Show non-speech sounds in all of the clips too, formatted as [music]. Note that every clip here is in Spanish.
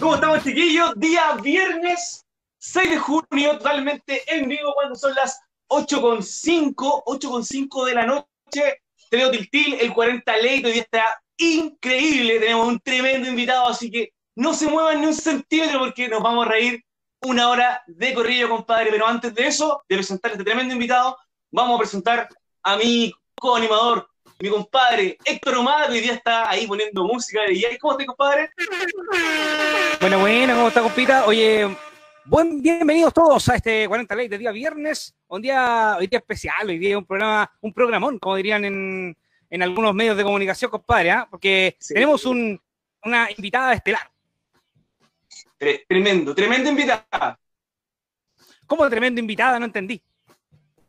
¿Cómo estamos, chiquillos? Día viernes 6 de junio, totalmente en vivo, cuando son las 8.5, 8.5 de la noche. Tenemos Tiltil, el 40 Late, hoy está increíble. Tenemos un tremendo invitado, así que no se muevan ni un centímetro porque nos vamos a reír una hora de corrillo, compadre. Pero antes de eso, de presentar este tremendo invitado, vamos a presentar a mi co-animador, mi compadre Héctor que hoy día está ahí poniendo música de DJ. ¿Cómo estás, compadre? Bueno, bueno, ¿cómo está, compita? Oye, buen, bienvenidos todos a este 40 Ley de día viernes, un día, hoy día especial, hoy día un programa, un programón, como dirían en, en algunos medios de comunicación, compadre, ¿ah? porque Sí. tenemos un, una invitada estelar. Tre- Tremendo, tremenda invitada. ¿Cómo tremendo invitada? No entendí.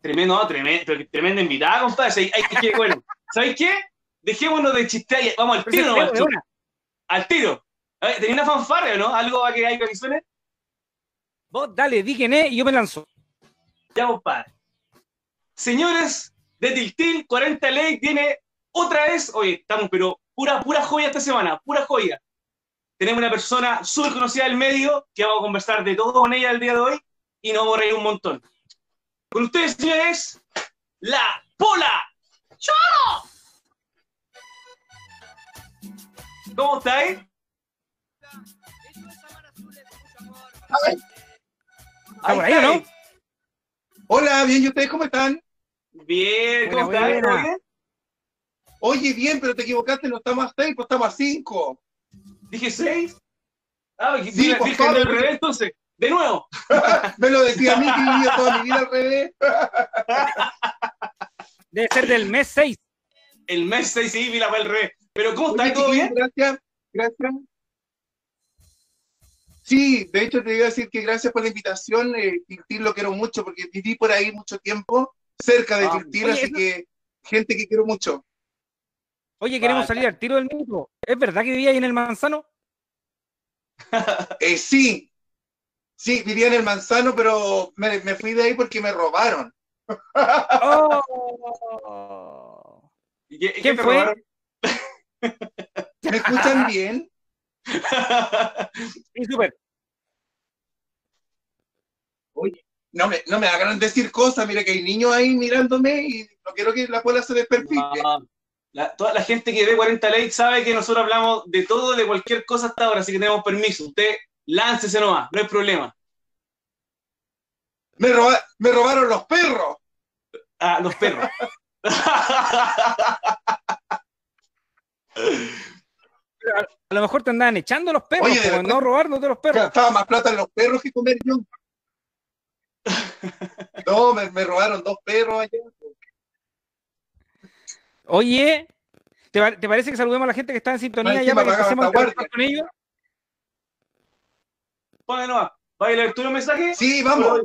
Tremendo, tremendo, tremenda invitada, compadre. Hay que, bueno, ¿sabéis qué? Dejémonos de chistar y vamos al tiro, nomás, al tiro. A ¿Tenía una fanfarria o no? ¿Algo para que hay para que suene? Vos dale, di quién es y yo me lanzo. Ya, compadre. Señores de Tiltil, 40 Ley tiene otra vez, oye, estamos, pero pura, pura joya esta semana, pura joya. Tenemos una persona súper conocida del medio que vamos a conversar de todo con ella el día de hoy y nos vamos a reír un montón. Con ustedes, señores, la Pola. ¡Cholo! ¿Cómo estáis? ¿Está por ahí o no? Hola, bien, ¿y ustedes cómo están? Bien, ¿cómo Buena. Oye, bien, pero te equivocaste, no estamos a seis, pues estamos a cinco. Dije seis. Ah, Sí, dije al revés, entonces. De nuevo. [laughs] Me lo decía a mí que vivido toda mi vida al revés. [laughs] Debe ser del mes 6. El mes 6 sí, al revés. Pero ¿cómo Oye, estás? ¿Todo bien? Gracias, gracias. Sí, de hecho te iba a decir que gracias por la invitación. Eh, Tiltil lo quiero mucho porque viví por ahí mucho tiempo, cerca de Ah, Tiltil, oye, así eso- que gente que quiero mucho. Oye, queremos Vale. salir al tiro del minuto. ¿Es verdad que vivía ahí en el manzano? [laughs] Eh, sí, sí, vivía en el Manzano, pero me, me fui de ahí porque me robaron. ¡Oh! ¿Y qué- y qué ¿Quién te fue? ¿Me escuchan bien? Sí, súper. Oye, no me, no me hagan decir cosas, mira que hay niños ahí mirándome y no quiero que la bola se desperfique. La- toda la gente que ve 40 Ley sabe que nosotros hablamos de todo, de cualquier cosa hasta ahora, así que tenemos permiso. Usted láncese nomás, no hay problema. Me, roba- me robaron los perros. Ah, los perros. A lo mejor te andaban echando los perros, Oye, verdad. no robándote los perros. Gastaba más plata en los perros que comer yo. No, me, me robaron dos perros allá. Oye, ¿te, pa- te parece que saludemos a la gente que está en sintonía ya para que interactuar con ellos? Ponle nomás. ¿Va a leer tú los mensajes? Sí, vamos,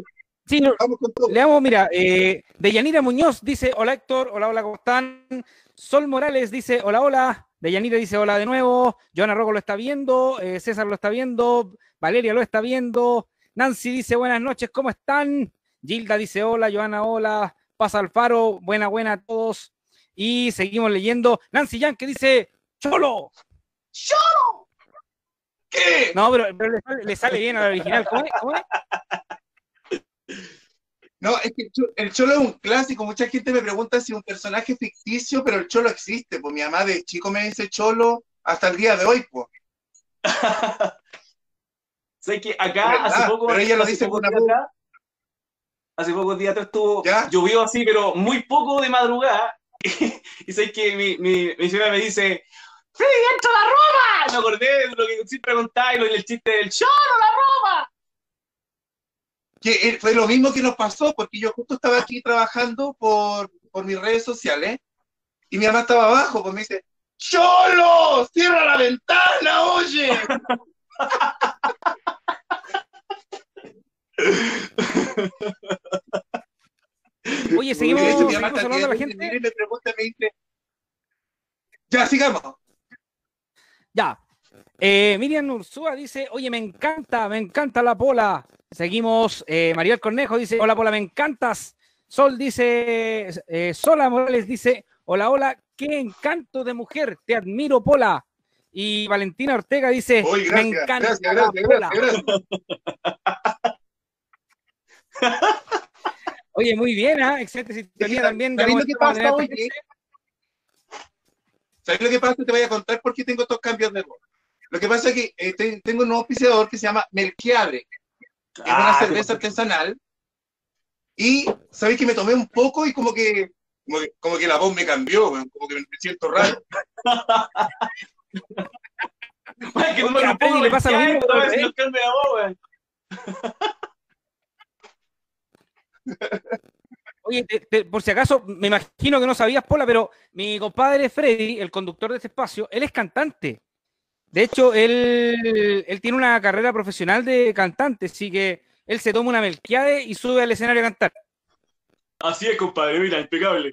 Sí, lo- vamos con todo. le damos, mira, eh, Deyanira Muñoz dice, hola Héctor, hola, hola, ¿cómo están? Sol Morales dice, hola, hola. Deyanira dice, hola de nuevo. Joana Rojo lo está viendo, eh, César lo está viendo, Valeria lo está viendo. Nancy dice, buenas noches, ¿cómo están? Gilda dice, hola, Joana, hola. Paz Alfaro, buena, buena a todos. Y seguimos leyendo. Nancy Yan que dice, cholo. ¿Qué? No, pero, pero le, sale, le sale bien al original. ¿Cómo es? ¿Cómo es? No, es que el Cho- el Cholo es un clásico. Mucha gente me pregunta si es un personaje ficticio, pero el Cholo existe. Pues mi mamá de chico me dice Cholo hasta el día de hoy, pues. [laughs] Sé que acá hace poco. pero ella lo dice días amor. atrás- Hace pocos días atrás estuvo, ¿Ya? llovió así, pero muy poco de madrugada. [laughs] y sé que mi, mi, mi señora me dice: ¡Freddy, entra la ropa! Me acordé de lo que siempre contaba y del chiste del cholo, la ropa. Que fue lo mismo que nos pasó, porque yo justo estaba aquí trabajando por, por mis redes sociales y mi mamá estaba abajo, pues me dice, ¡Cholo! ¡Cierra la ventana, oye! [laughs] Oye, seguimos, está saludando a la gente. mira y me pregunta, me dice, ya, sigamos. Ya. Eh, Miriam Ursúa dice, oye, me encanta, me encanta la pola. Seguimos, eh, Maribel Cornejo dice, hola pola, me encantas. Sol dice, eh, Sola Morales dice, hola, hola, qué encanto de mujer, te admiro pola. Y Valentina Ortega dice, me gracias, encanta gracias, la gracias, pola". gracias, gracias. [laughs] Oye, muy bien, ¿ah? Excelente sintonía que, también. ¿sabéis Ya lo que pasa, oye? ¿Sabes lo que pasa? Te voy a contar por qué tengo estos cambios de voz. Lo que pasa es que eh, te- tengo un nuevo auspiciador que se llama Melquiade, es una Ah, cerveza artesanal. Y sabéis que me tomé un poco y como que, como que, como que la voz me cambió, como que me siento raro. [laughs] Ay, que poco Freddy le pasa lo de mismo, chai, otra vez se nos cambia la voz, weón. [laughs] Oye, te- te- por si acaso, me imagino que no sabías, Pola, pero mi compadre Freddy, el conductor de este espacio, él es cantante. De hecho, él, él tiene una carrera profesional de cantante, así que él se toma una melquiade y sube al escenario a cantar. Así es, compadre, mira, impecable.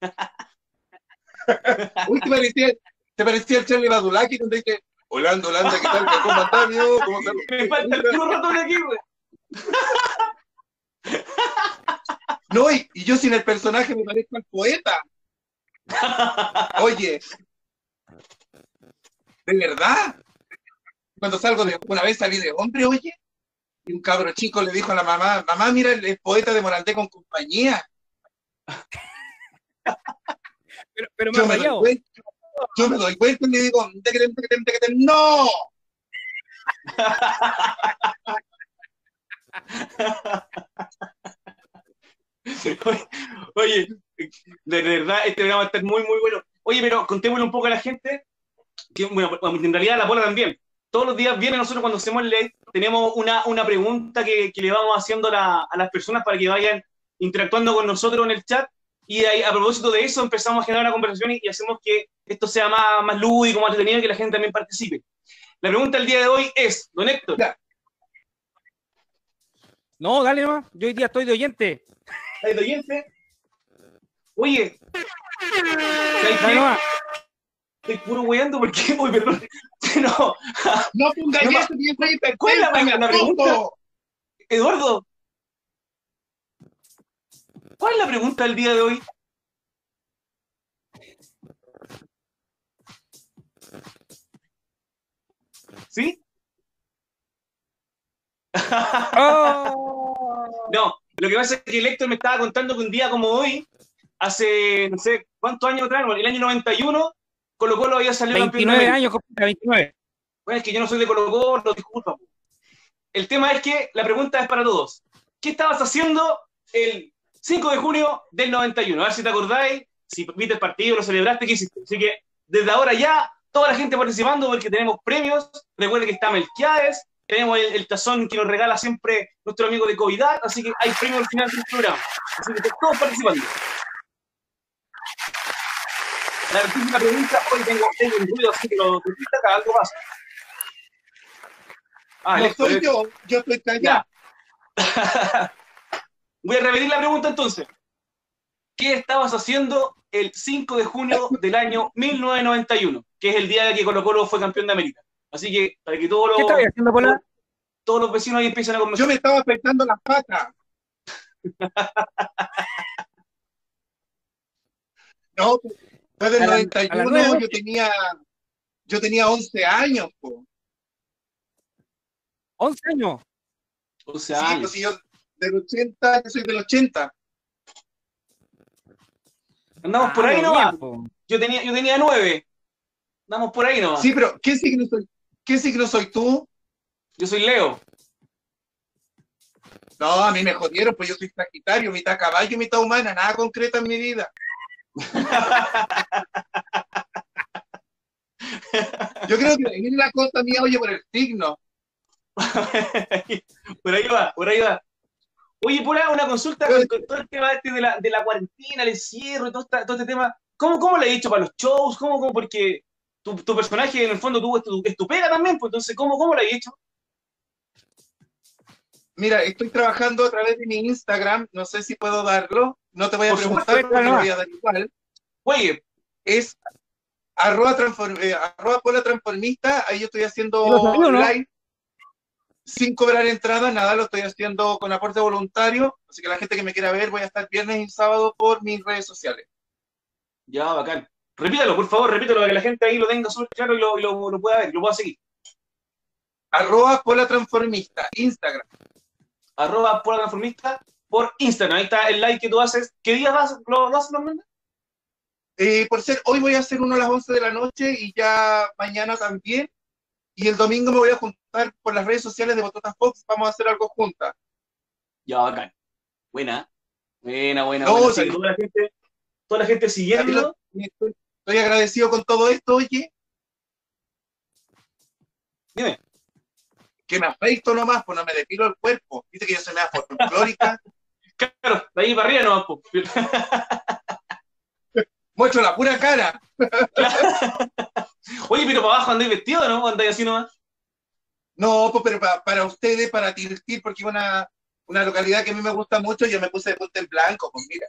[laughs] Uy, te parecía, te parecía el Charlie Badulaki donde dice, Holanda, Holanda, ¿qué tal? ¿Cómo estás, amigo? ¿Cómo estás? Me falta el puro ratón aquí, weón. No, y, y yo sin el personaje me parezco al poeta. Oye, de verdad. Cuando salgo de una vez salí de hombre, oye, y un cabro chico le dijo a la mamá, mamá, mira el, el poeta de Morandé con compañía. [laughs] Pero, pero Yo me me, ha doy cuenta, yo me doy cuenta y le digo, no. [laughs] Oye, de verdad, este programa va a estar muy, muy bueno. Oye, pero contémosle un poco a la gente, que, bueno, en realidad la bola también. Todos los días viene nosotros cuando hacemos el ley, tenemos una, una pregunta que, que le vamos haciendo a, la- a las personas para que vayan interactuando con nosotros en el chat. Y ahí, a propósito de eso empezamos a generar una conversación y, y hacemos que esto sea más, más lúdico, más entretenido y que la gente también participe. La pregunta del día de hoy es, don Héctor, Ya. No, dale nomás. Yo hoy día estoy de oyente. ¿estás de oyente? Oye, ¿sabes Dale nomás. Estoy puro weando porque, [laughs] uy, perdón. [laughs] No, No pongas No, eso, ¿Cuál es la- pregunta? Eduardo, ¿cuál es la pregunta del día de hoy? ¿Sí? ¡Oh! [laughs] No, lo que pasa es que el Héctor me estaba contando que un día como hoy, hace no sé cuántos años atrás, el año 91, Colo Colo había salido campeón de 29 América. años, compadre, 29. Bueno, es que yo no soy de Colo Colo, disculpa. po. El tema es que la pregunta es para todos. ¿Qué estabas haciendo el 5 de junio del 91? A ver si te acordáis, si viste el partido, lo celebraste, ¿qué hiciste? Así que desde ahora ya, toda la gente participando porque tenemos premios. Recuerden que está Melquiades, tenemos el, el tazón que nos regala siempre nuestro amigo de Covidad, así que hay premios al final del programa. Así que todos participando. La última pregunta, hoy tengo, tengo un ruido, así que lo repita acá, algo más. Ah, No soy yo, yo estoy callado. [laughs] Voy a repetir la pregunta entonces. ¿Qué estabas haciendo el 5 de junio del año 1991? Que es el día que Colo Colo fue campeón de América. Así que para que todos ¿Qué los, estabas haciendo, Pola? todos los vecinos ahí empiecen a conversar. Yo me estaba afectando las patas. [laughs] No, pues, del A la- a la 91, nueve. yo tenía, yo tenía 11 años, po. 11 años. O Sí, sea, pues si yo del 80, yo soy del 80. andamos por Ah, ahí muy nomás. Yo tenía, yo tenía nueve. Andamos por ahí nomás. Sí, pero ¿qué signo soy, qué signo soy tú? Yo soy Leo. No, a mí me jodieron, pues yo soy Sagitario, mitad caballo, mitad humana, nada concreto en mi vida. Yo creo que es la cosa mía, oye, por el signo. [laughs] por ahí va, por ahí va. Oye, por ahí una consulta con, con todo el tema este de la, de la cuarentena, el encierro y todo, esta- todo este tema. ¿Cómo, ¿Cómo le he dicho para los shows? ¿Cómo, cómo? Porque tu, tu personaje en el fondo tuvo tu, es tu pega también, pues entonces, ¿cómo, cómo le he hecho? Mira, estoy trabajando a través de mi Instagram, no sé si puedo darlo, no te voy a Por preguntar, lo no. voy a dar igual. Oye, Es arroba, transform- eh, arroba pola transformista, ahí yo estoy haciendo ¿Lo sabía o no? live sin cobrar entrada, nada, lo estoy haciendo con aporte voluntario, así que la gente que me quiera ver, voy a estar viernes y sábado por mis redes sociales. ya, bacán. Repítalo, por favor, repítalo para que la gente ahí lo tenga súper claro y lo, y lo, lo pueda ver, lo pueda seguir. Arroba Pola Transformista, Instagram. Arroba Pola Transformista por Instagram. Ahí está el like que tú haces. ¿Qué día vas, lo, lo haces normalmente? Eh, por ser, hoy voy a hacer uno a las 11 de la noche y ya mañana también. Y el domingo me voy a juntar por las redes sociales de Botota Fox. Vamos a hacer algo juntas. Ya, bacán. Buena. Buena, buena. No, buena. Sí, toda, la gente, toda la gente siguiendo. Estoy, estoy agradecido con todo esto, oye. Dime. Que me afeito nomás, pues no me depilo el cuerpo. Viste que yo se me da folclórica. [laughs] Claro, de ahí para arriba no po. [laughs] Muestro la pura cara. [laughs] Oye, pero para abajo andáis vestido, ¿no? Andáis así nomás. No, pues, pero pa- para ustedes, para Tiltil, porque es una, una localidad que a mí me gusta mucho, yo me puse de punta en blanco, pues mira.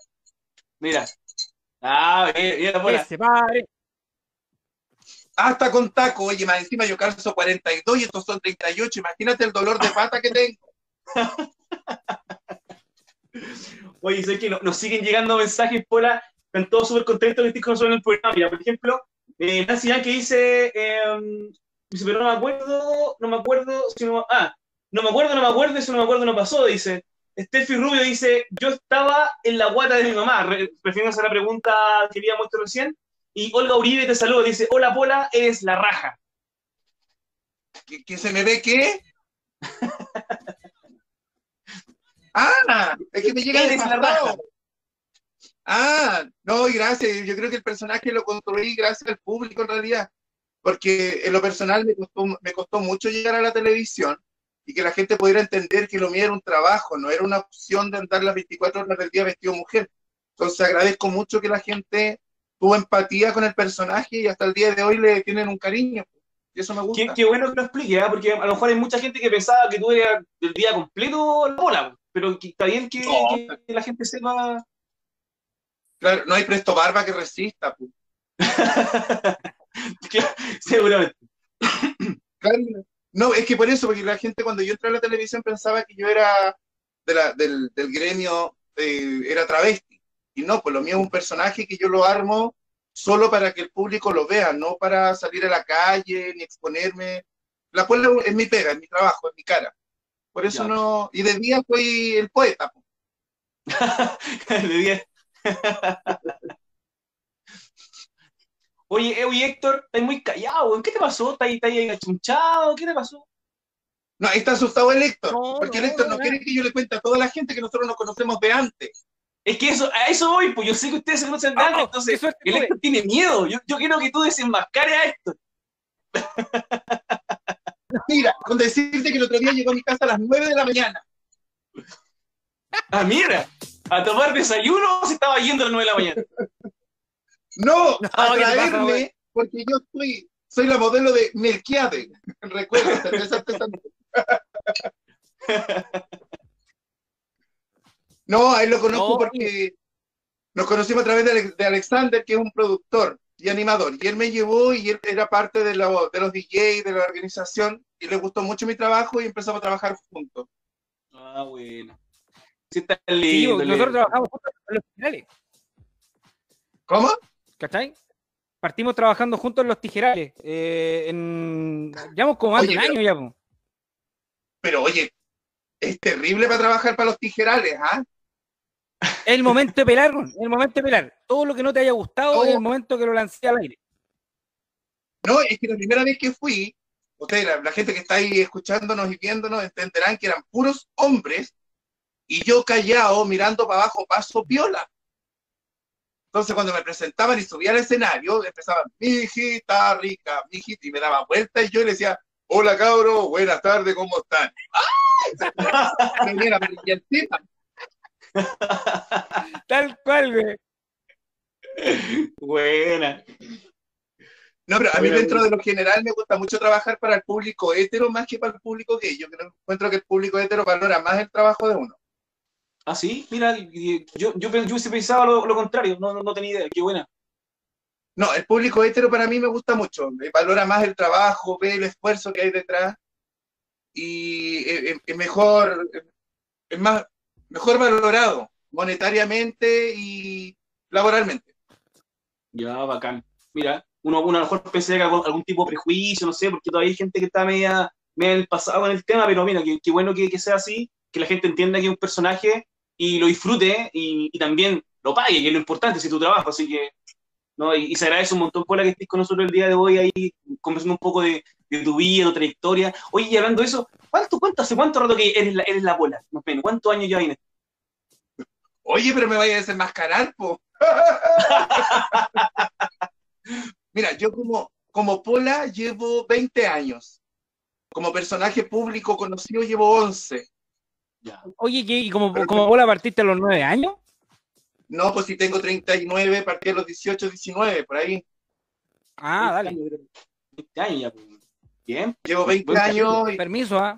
Mira. Ah, mira, mira, Ese padre. Hasta con taco, oye, más encima yo calzo 42 y estos son 38. Imagínate el dolor de pata que tengo. [laughs] Oye, sé que no- nos siguen llegando mensajes, Pola. Están todos súper contentos que estés con nosotros en el programa. Mira, por ejemplo, eh, Nancy que dice, eh, dice, pero no me acuerdo, no me acuerdo, si no, ah, no me acuerdo, no me acuerdo, eso no me acuerdo, no pasó, dice. Steffi Rubio dice, yo estaba en la guata de mi mamá, re- refiriéndose a la pregunta que había muerto recién. Y Olga Uribe te saluda, dice, hola Pola, eres la raja. ¿Que, que se me ve qué? [laughs] ah, es que me llega. Ah, no, y gracias. Yo creo que el personaje lo construí gracias al público en realidad. Porque en lo personal me costó, me costó mucho llegar a la televisión y que la gente pudiera entender que lo mío era un trabajo, no era una opción de andar las 24 horas del día vestido mujer. Entonces agradezco mucho que la gente tuvo empatía con el personaje y hasta el día de hoy le tienen un cariño. Y eso me gusta. Qué, qué bueno que lo explique, ¿ah? porque a lo mejor hay mucha gente que pensaba que tú eras del día completo la bola, pero que está bien que, No. que la gente sepa. Claro, no hay presto barba que resista. pues. [laughs] seguramente. Claro, No, es que por eso, porque la gente cuando yo entré a la televisión pensaba que yo era de la- del, del gremio, eh, era travesti. Y no, pues lo mío es un personaje que yo lo armo solo para que el público lo vea, no para salir a la calle ni exponerme. La puebla es mi pega, es mi trabajo, es mi cara. Por eso Ya. no. Y de día soy el poeta. pues. Le dije- Oye, eh, oye, Héctor, estás muy callado. ¿qué te pasó? ¿Estás ahí, estás ahí achunchado? ¿Qué te pasó? No, ahí está asustado el Héctor, No, porque no, el Héctor no no. quiere que yo le cuente a toda la gente que nosotros nos conocemos de antes. Es que eso, a eso voy, pues yo sé que ustedes se conocen de antes, Oh, entonces el tuve. Héctor tiene miedo. Yo, yo quiero que tú desenmascares a Héctor. [laughs] Mira, con decirte que el otro día llegó a mi casa a las 9 de la mañana. Ah, mira, a tomar desayuno se estaba yendo a las 9 de la mañana. No, No, a ¿qué te pasa, traerme, porque yo soy, soy la modelo de Melquiade. [laughs] Recuerda, cerveza artesanal. No, a él lo conozco No, porque nos conocimos a través de, Ale- de Alexander, que es un productor y animador. Y él me llevó y él era parte de, la- de los DJs, de la organización, y le gustó mucho mi trabajo y empezamos a trabajar juntos. Ah, bueno. Sí, está Sí, lindo. nosotros trabajamos juntos en los tijerales, ¿Cómo? ¿cachai? Partimos trabajando juntos en los tijerales. Eh, en... Llevamos como más Oye, de un pero- año ya. Pero oye, es terrible para trabajar para los tijerales, ¿ah? Es el momento de pelar, es el momento de pelar. Todo lo que no te haya gustado No. es el momento que lo lancé al aire. No, es que la primera vez que fui, ustedes, la, la gente que está ahí escuchándonos y viéndonos, entenderán que eran puros hombres y yo callado mirando para abajo paso piola. Entonces cuando me presentaban y subía al escenario, empezaban, mi hijita rica, mi hijita, y me daba vuelta y yo le decía, hola cabro, buenas tardes, ¿cómo están? ¡Ay! [laughs] Me viene la brillantina. [laughs] Tal cual, güey. Buena. No, pero a mí dentro de lo general me gusta mucho trabajar para el público hetero más que para el público gay. Yo creo, encuentro que el público hetero valora más el trabajo de uno. Ah, sí, mira, yo, yo, yo hubiese pensado lo, lo contrario, no, no, no tenía idea, qué buena. No, el público hetero para mí me gusta mucho. eh, Valora más el trabajo, ve el esfuerzo que hay detrás y eh, eh, es mejor, es más, mejor valorado monetariamente y laboralmente. Ya, bacán. Mira, uno, uno a lo mejor pensé que algún, algún tipo de prejuicio, no sé, porque todavía hay gente que está media, media en el pasado con el tema, pero mira, qué bueno que, que sea así, que la gente entienda que es un personaje y lo disfrute y, y también lo pague, que es lo importante, si tu trabajo, así que, ¿no? Y, y se agradece un montón por la que estés con nosotros el día de hoy ahí, conversando un poco de, de tu vida, de tu trayectoria. Oye, y hablando de eso, ¿cuánto, cuánto, hace cuánto rato que eres la, eres la bola? Más o menos, ¿cuántos años ya vienes? Oye, pero me vaya a desenmascarar, po. [laughs] Mira, yo como, como Pola llevo 20 años. Como personaje público conocido llevo 11. Ya. Oye, ¿y y como, como vos la partiste a los nueve años? No, pues si tengo 39, partí a los 18, 19, por ahí. Ah, dale. 20 años ya, pues. Bien. Llevo 20 Buen años y, Permiso, ¿ah?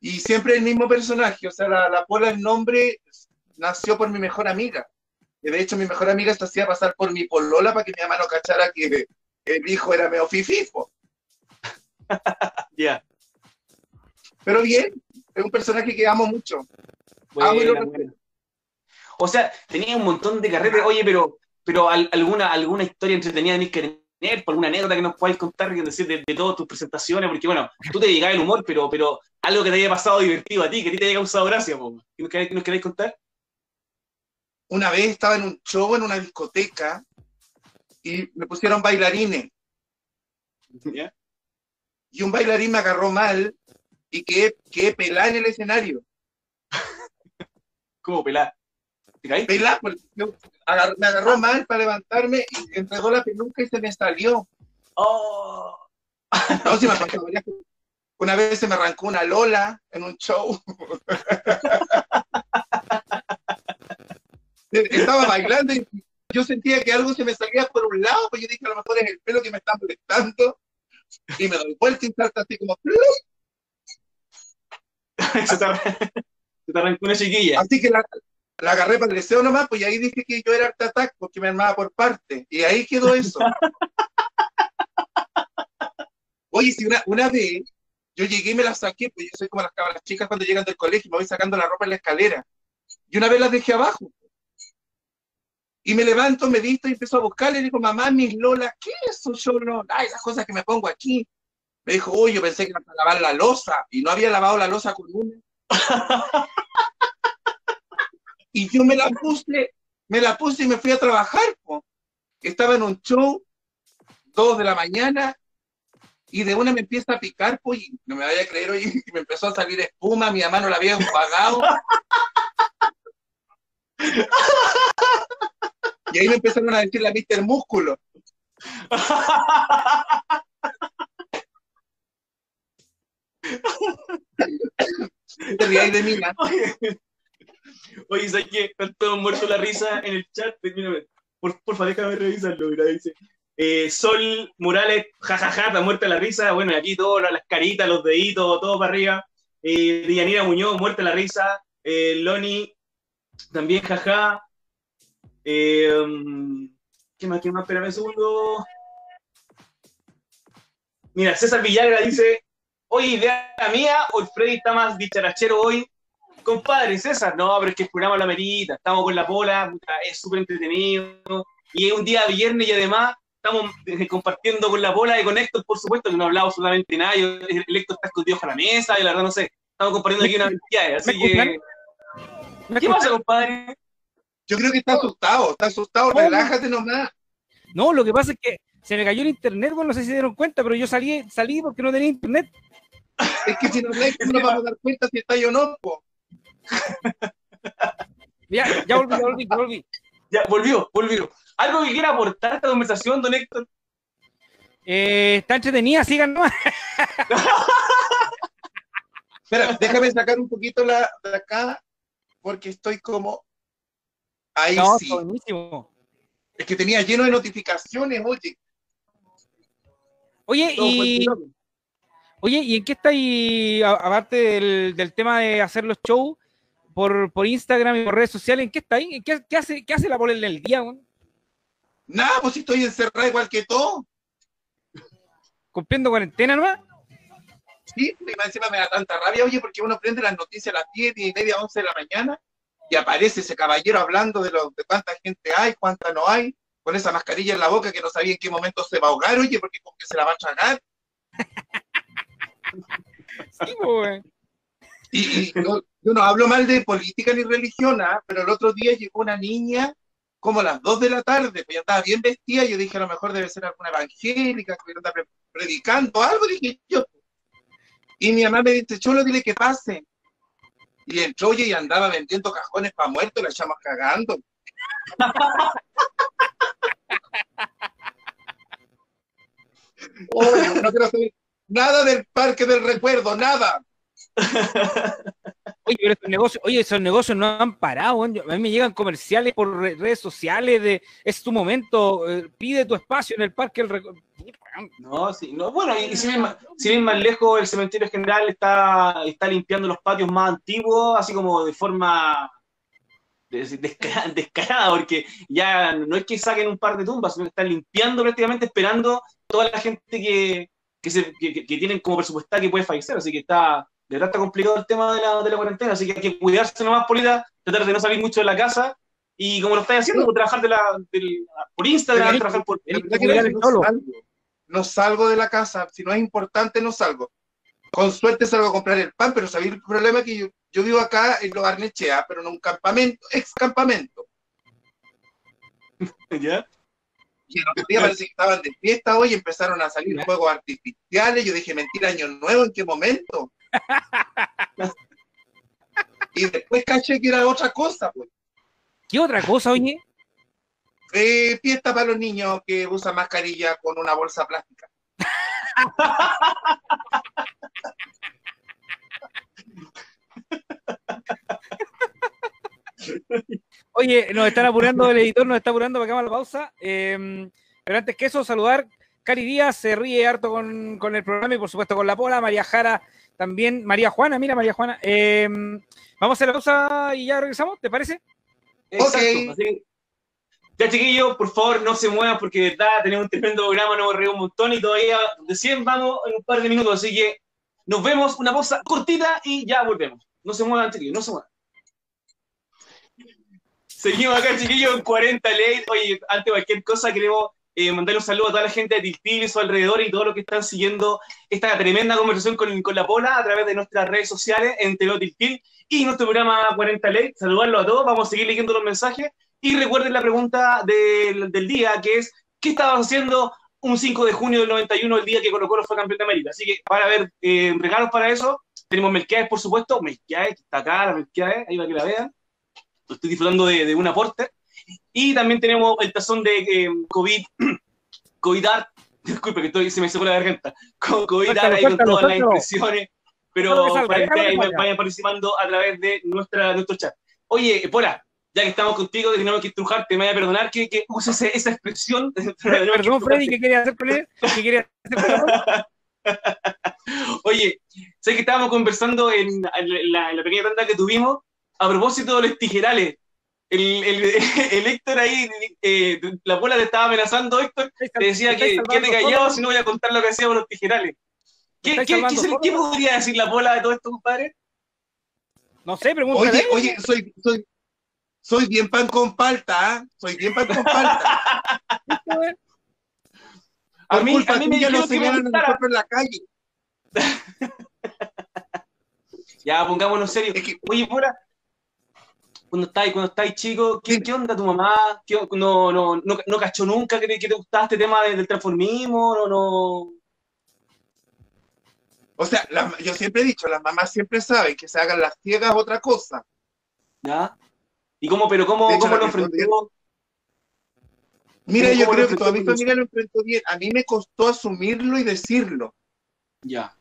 y siempre el mismo personaje. O sea, la, la Pola, el nombre nació por mi mejor amiga. Y de hecho, mi mejor amiga se hacía pasar por mi polola para que mi mamá no cachara que el hijo era medio fififo. [laughs] Ya. Pero bien, es un personaje que amo mucho. Amo y lo Buena, respeto. O sea, tenía un montón de carretes. Oye, pero, pero al- alguna, alguna historia entretenida de que tener, por alguna anécdota que nos podáis contar, que decir de, de todas tus presentaciones, porque bueno, tú te dedicas al humor, pero, pero algo que te haya pasado divertido a ti, que a ti te haya causado gracia. ¿Qué nos, queréis- nos queréis contar? Una vez estaba en un show en una discoteca y me pusieron bailarines. ¿Ya? Y un bailarín me agarró mal y quedé, quedé pelada en el escenario. [laughs] ¿Cómo pelar? Pues, yo- agar- me agarró mal para levantarme y entregó la peluca y se me salió. ¡Oh! No, me cosas. Una vez se me arrancó una lola en un show. [laughs] Estaba bailando y yo sentía que algo se me salía por un lado, pues yo dije, a lo mejor es el pelo que me está molestando. Y me doy vuelta y salta así como... [laughs] se te arrancó una chiquilla. Así que la, la agarré para el deseo nomás, pues y ahí dije que yo era Art Attack porque me armaba por parte. Y ahí quedó eso. [laughs] Oye, si una, una vez yo llegué y me la saqué, pues yo soy como las, las chicas cuando llegan del colegio, me voy sacando la ropa en la escalera. Y una vez las dejé abajo. Y me levanto, me visto y empiezo a buscarle y digo, mamá, mis Lola, ¿qué es eso? Yo no, ay, las cosas que me pongo aquí. Me dijo, oye, yo pensé que era para lavar la losa y no había lavado la losa con una. [laughs] y yo me la puse, me la puse y me fui a trabajar. po. Estaba en un show, dos de la mañana, y de una me empieza a picar, pues, y no me vaya a creer, oye, [laughs] y me empezó a salir espuma, mi mamá no la había enjuagado. y ahí me empezaron a decir la Mister Músculo. [laughs] Te de mí, ¿no? Oye, ¿sabes qué? Están todos muertos la risa en el chat. Mírame, por, porfa, déjame revisarlo. Mira, dice. eh, Sol Morales, jajaja, está muerta la risa. Bueno, aquí todas las caritas, los deditos, todo para arriba. Eh, Dianira Muñoz, muerta la risa. Eh, Loni, también jaja. Eh, um, ¿Qué más? ¿Qué más? Espérame un segundo. Mira, César Villagra dice: Oye, idea mía, o Freddy está más dicharachero hoy. Compadre, César, no, pero es que el programa lo amerita, estamos con la pola, es súper entretenido, y es un día viernes y además estamos eh, compartiendo con la pola y con Héctor, por supuesto, que no hablamos absolutamente nada, yo, el el Héctor está escondido bajo la mesa, y la verdad no sé, estamos compartiendo aquí una mentira, [laughs] así que... ¿Qué pasa, compadre? Yo creo que está asustado, está asustado, ¿Cómo? relájate nomás. No, lo que pasa es que se me cayó el internet, bueno, no sé si se dieron cuenta, pero yo salí, salí porque no tenía internet. Es que si no [laughs] no nos vamos a dar cuenta si está o no, po. [laughs] Ya, ya volví, ya volví, ya volví. Ya, volvió, volvió. ¿Algo que quiera aportar a esta conversación, don Héctor? Eh, está entretenida, sigan nomás. [laughs] Espera, déjame sacar un poquito la de acá, porque estoy como. Ahí No, sí. buenísimo. Es que tenía lleno de notificaciones, oye. Oye, y, oye, ¿y en qué estáis, aparte del, del tema de hacer los shows por, por Instagram y por redes sociales, en qué estáis? ¿En ¿Qué, qué hace, ¿Qué hace la pola en el día, weón? Nada, pues si estoy encerrado igual que todo. ¿Cumpliendo cuarentena nomás? Sí, encima me da tanta rabia, oye, porque uno prende las noticias a las 10, 10 y media, 11 de la mañana y aparece ese caballero hablando de, lo, de cuánta gente hay, cuánta no hay. con esa mascarilla en la boca que no sabía en qué momento se va a ahogar, oye, porque como que se la va a tragar. [laughs] Sí, pues, Y, y no- yo no hablo mal de política ni religión, ¿ah? pero el otro día llegó una niña como a las 2 de la tarde, pues ya estaba bien vestida, yo dije a lo mejor debe ser alguna evangélica que anda pre- predicando, algo dije yo. Y mi mamá me dice, Cholo, dile que pase. Y entró y andaba vendiendo cajones para muertos, la echamos cagando. [laughs] Oye, [laughs] no quiero saber nada del parque del recuerdo, nada. [laughs] Oye, pero esos negocios, oye, esos negocios no han parado, A mí me llegan comerciales por re- redes sociales de es tu momento, eh, pide tu espacio en el parque. El No, sí, no, bueno, y, y si, bien, si bien más lejos, el cementerio general está, está limpiando los patios más antiguos, así como de forma des- descara- [laughs] descarada, porque ya no es que saquen un par de tumbas, sino que están limpiando prácticamente, esperando toda la gente que, que, se, que, que- que tienen como presupuestada que puede fallecer, así que está, de verdad está complicado el tema de la, de la cuarentena, así que hay que cuidarse nomás, Polita, tratar de no salir mucho de la casa, y como lo estáis haciendo, pues, trabajar de la, del- por Instagram, trabajar por... No, el salgo. No salgo de la casa. Si no es importante, no salgo. Con suerte salgo a comprar el pan, pero sabéis el problema que yo, yo vivo acá en Los Arnechea, pero en un campamento, ex campamento. [laughs] ¿Ya? Y en los días parece que estaban de fiesta hoy, empezaron a salir Ya. fuegos artificiales. Yo dije, mentira, año nuevo, ¿en qué momento? [laughs] y después caché que era otra cosa, pues. ¿Qué otra cosa, oye? Eh, fiesta para los niños que usan mascarilla con una bolsa plástica. [laughs] Oye, nos están apurando, el editor nos está apurando para que hagamos la pausa. Eh, pero antes que eso, saludar. Cari Díaz se ríe harto con, con el programa y por supuesto con la Pola. María Jara también. María Juana, mira María Juana. Eh, vamos a hacer la pausa y ya regresamos, ¿te parece? Exacto. Ok. así que, ya chiquillos, por favor, no se muevan porque de verdad tenemos un tremendo programa, nos hemos reído un montón y todavía recién vamos en un par de minutos, así que nos vemos, una pausa cortita y ya volvemos. No se muevan, chiquillos, no se muevan. Seguimos acá, chiquillos, en 40 leyes. Oye, antes de cualquier cosa, queremos eh, mandarle un saludo a toda la gente de Tiltil y su alrededor y todos los que están siguiendo esta tremenda conversación con, con la Pola a través de nuestras redes sociales en TV y nuestro programa 40 Ley. Saludarlo a todos, vamos a seguir leyendo los mensajes. Y recuerden la pregunta del, del día, que es, ¿qué estabas haciendo un 5 de junio del 91, el día que Colo Colo fue campeón de América? Así que para ver eh, regalos para eso, tenemos Melquiades, por supuesto, Melquiades, que está acá, la Melquiades, ahí para que la vean. Estoy disfrutando de, de un aporte. Y también tenemos el tazón de eh, COVID, [clears throat] COVID Art, disculpe que estoy, se me secó la garganta, [laughs] con COVID Art Suéltalo, ahí con suéltalo, todas las suéltalo. impresiones, pero Déjalo que salga, para que ustedes vayan participando a través de nuestra, nuestro chat. Oye, Pola, ya que estamos contigo, tenemos que estrujarte, me voy a perdonar que, que use ese- esa expresión. [laughs] Perdón, Freddy, ¿qué quería hacer con él? ¿Qué quería hacer con? [laughs] Oye, sé que estábamos conversando en, en la, en la pequeña tanda que tuvimos a propósito de los tijerales. El, el, [laughs] el Héctor ahí, eh, la bola te estaba amenazando, Héctor, te decía que quédate callado si no voy a contar lo que hacíamos los tijerales. ¿Qué, qué, qué, podría decir la bola de todo esto, compadre? No sé, pregúntale. Oye, oye, soy, soy, soy bien pan con palta, ¿ah? Soy bien pan con palta. [laughs] A Por mí, culpa a mí me dijeron que me señalan a gustara. en la calle. [laughs] Ya, pongámonos serio. Es que- Oye, Pura, cuando estáis, cuando estáis chico, ¿qué, qué onda tu mamá? ¿Qué- no, no, no, no cachó nunca que te, que te gustaba este tema de- del transformismo? No, no. O sea, yo siempre he dicho, las mamás siempre saben que se hagan las ciegas otra cosa. ¿Ya? ¿Y cómo, pero cómo, hecho, lo enfrentó? Mira, ¿Cómo- yo creo que toda mi familia lo enfrentó bien. A mí me costó asumirlo y decirlo. Ya.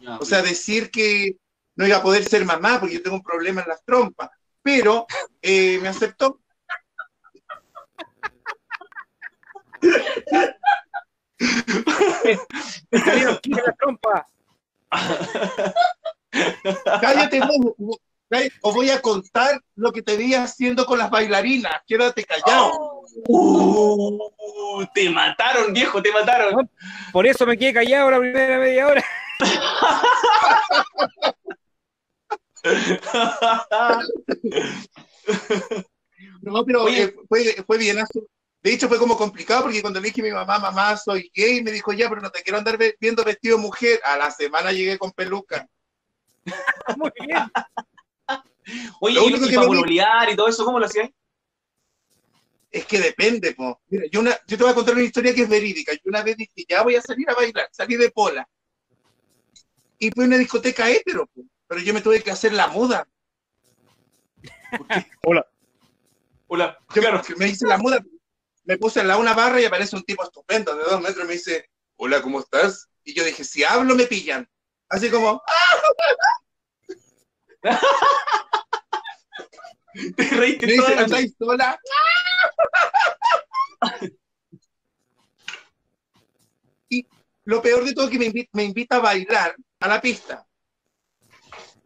Ya, O sea, decir que no iba a poder ser mamá porque yo tengo un problema en las trompas. Pero eh, me aceptó. Me salieron 15 la trompa. Cállate vos, vos, cállate, o voy a contar lo que te vi haciendo con las bailarinas. Quédate callado. Uh, te mataron, viejo, te mataron. Por eso me quedé callado la primera media hora. [laughs] [laughs] No, pero Oye. eh, fue, fue bien, De hecho, fue como complicado porque cuando le dije a mi mamá, mamá, soy gay, me dijo, ya, pero no te quiero andar viendo vestido de mujer. A la semana llegué con peluca. [laughs] Muy bien. Oye, Lo y, único y que para y todo eso, ¿cómo lo hacías? Es que depende, po. Mira, yo, una, yo te voy a contar una historia que es verídica. Yo una vez dije, ya voy a salir a bailar, salí de pola. Y fue a una discoteca hétero, po. Pero yo me tuve que hacer la muda. [laughs] Hola. Hola, Yo claro. me hice la muda, me puse lado de una barra y aparece un tipo estupendo de dos metros y me dice, hola, ¿cómo estás? Y yo dije, si hablo me pillan. Así como, [laughs] Te reíste me toda dice, la noche. ¿andáis sola? [laughs] y lo peor de todo es que me invita, me invita a bailar a la pista.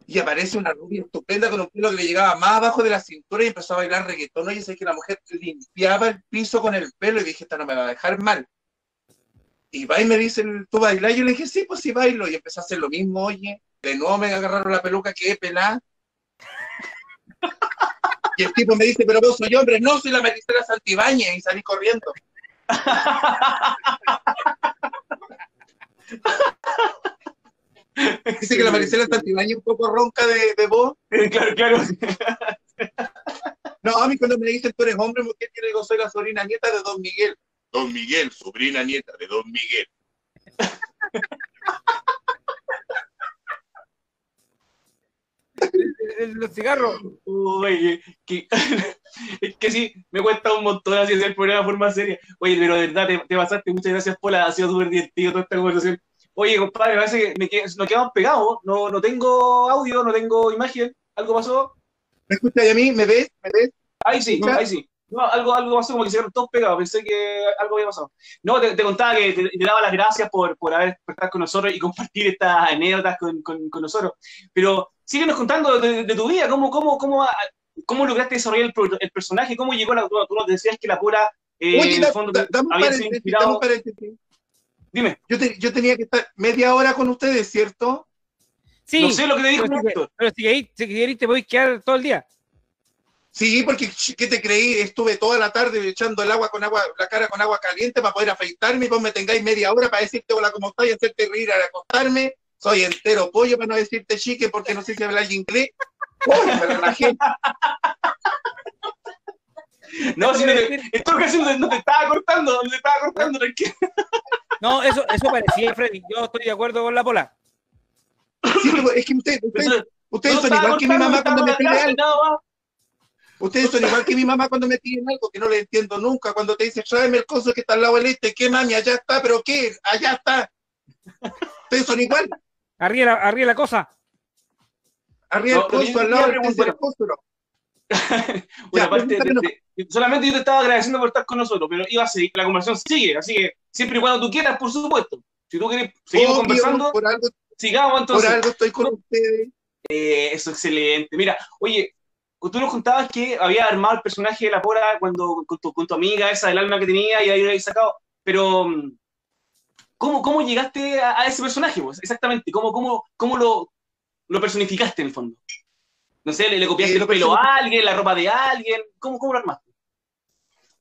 Y aparece una rubia estupenda con un pelo que le llegaba más abajo de la cintura y empezó a bailar reggaetón. Y sé que la mujer limpiaba el piso con el pelo y dije, esta no me va a dejar mal. Y va y me dice, ¿tú bailas? Yo le dije, sí, pues sí bailo. Y empecé a hacer lo mismo, oye. De nuevo me agarraron la peluca, que pelada. Y el tipo me dice, pero vos soy hombre. No, soy la Marisela Santibáñez. Y salí corriendo. [laughs] Dice que la Marisela Santibáñez es un poco ronca de, de voz. [laughs] claro, claro. No, a mí cuando me dicen tú eres hombre, mujer, yo le digo, soy la sobrina nieta de Don Miguel. Don Miguel, sobrina nieta de Don Miguel. Los cigarros. Oye, que, [laughs] es que sí, me cuesta un montón así hacer el programa de forma seria. Oye, pero de verdad, te, te pasaste. Muchas gracias, Pola. Ha sido súper divertido toda esta conversación. Oye, compadre, parece que me qued- nos quedamos pegados. No, no tengo audio, no tengo imagen. ¿Algo pasó? ¿Me escuchas a mí? ¿Me ves? ¿Me ves? Ahí sí, ¿Ya? ahí sí. No, algo, algo pasó como que se quedaron todos pegados. Pensé que algo había pasado. No, te, te contaba que te, te daba las gracias por, por haber estar con nosotros y compartir estas anécdotas con, con, con nosotros. Pero síguenos contando de, de tu vida. ¿Cómo, cómo, cómo, cómo lograste desarrollar el, el personaje? ¿Cómo llegó la. Tú, tú nos decías que la pura. Eh, Oye, en da- el fondo, da- un había sido inspirado. Dime, Yo, te- yo tenía que estar media hora con ustedes, ¿cierto? Sí. no sé lo que te dijo pero, si, pero si queréis, si queréis te podéis quedar todo el día. Sí, porque ¿qué te creí? Estuve toda la tarde echando el agua con agua, la cara con agua caliente para poder afeitarme y vos me tengáis media hora para decirte hola, ¿cómo estás? y hacerte reír al acostarme. Soy entero pollo para no decirte chique porque no sé si hablar inglés. Uy, me relajé. [laughs] No, si no te, en todo caso no, te estaba cortando, no te estaba cortando. No, eso, eso parecía, Freddy. Yo estoy de acuerdo con la pola. Sí, pero es que ustedes, ustedes, No ustedes te son igual que mi mamá cuando me pide algo. Ustedes son igual que mi mamá cuando me piden algo que no le entiendo nunca. Cuando te dice, tráeme el coso que está al lado del este. ¿Qué mami? Allá está, pero ¿qué? Allá está. Ustedes son igual. Arriba, la- arriba la cosa. Arriba No, el coso, al lado del tercer [laughs] Ya, de- de- solamente yo te estaba agradeciendo por estar con nosotros, pero iba a seguir, la conversación sigue, así que siempre y cuando tú quieras, por supuesto. Si tú quieres, seguimos Obvio, conversando, Por algo, sigamos por algo estoy con ustedes. Eh, eso es excelente. Mira, oye, tú nos contabas que había armado el personaje de la Pora cuando, con, tu, con tu amiga, esa del alma que tenía, y ahí lo habías sacado, pero ¿cómo, cómo llegaste a, a ese personaje? Pues? Exactamente, ¿cómo, cómo, cómo lo, lo personificaste en el fondo? No sé, le, le copiaste Eh, el lo pelo a alguien, la ropa de alguien, ¿cómo, cómo lo armaste?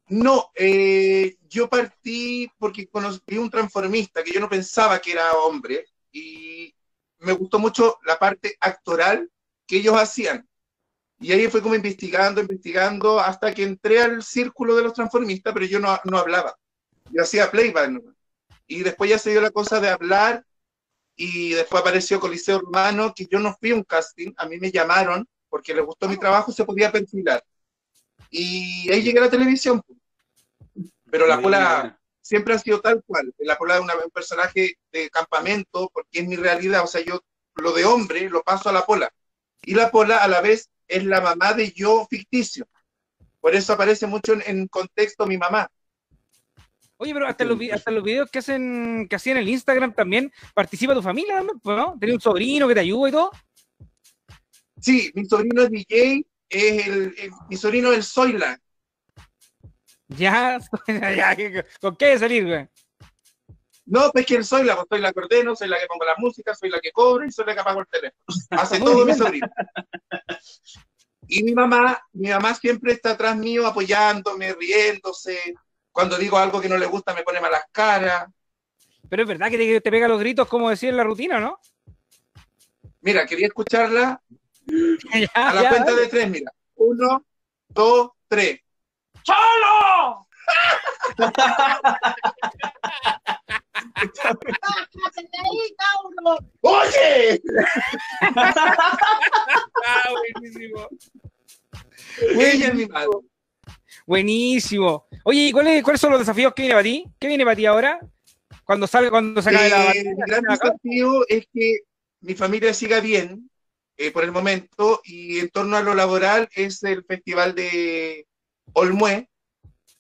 No, eh, yo partí porque conocí un transformista que yo no pensaba que era hombre y me gustó mucho la parte actoral que ellos hacían. Y ahí fue como investigando, investigando, hasta que entré al círculo de los transformistas, pero yo no, no hablaba. Yo hacía playback. Y después ya se dio la cosa de hablar y después apareció Coliseo Romano, que yo no fui a un casting, a mí me llamaron porque les gustó mi trabajo, se podía perfilar. Y ahí llegué a la televisión. pues. Pero la pola siempre ha sido tal cual. La pola es una- un personaje de campamento, porque es mi realidad. O sea, yo lo de hombre lo paso a la pola. Y la pola a la vez es la mamá de yo ficticio. Por eso aparece mucho en, en contexto mi mamá. Oye, pero hasta los, vi- hasta los videos que hacen, que hacían en el Instagram también participa tu familia, también, pues, ¿no? Tenía un sobrino que te ayuda y todo. Sí, mi sobrino es DJ, es el, el- mi sobrino es el Zoila. Ya, [laughs] ya, ¿qué- ¿con qué salir, güey? No, pues que el Zoila, pues soy la que ordeno, soy la que pongo la música, soy la que cobro y soy la que apago el teléfono. Hace [laughs] todo mi sobrino. Y mi mamá, mi mamá siempre está atrás mío apoyándome, riéndose. Cuando digo algo que no le gusta, me pone malas caras. Pero es verdad que te, te pega los gritos, como decía en la rutina, ¿no? Mira, quería escucharla [laughs] Ya, a la ya, cuenta de tres, mira. Uno, dos, tres. ¡Cholo! ¡Oye! Ah, buenísimo. Ella es mi madre. Buenísimo. Oye, ¿y cuáles, cuáles son los desafíos que viene para ti? ¿Qué viene para ti ahora? Cuando salga, cuando se acabe la Eh, el gran batalla. desafío es que mi familia siga bien eh, por el momento y en torno a lo laboral es el festival de Olmué.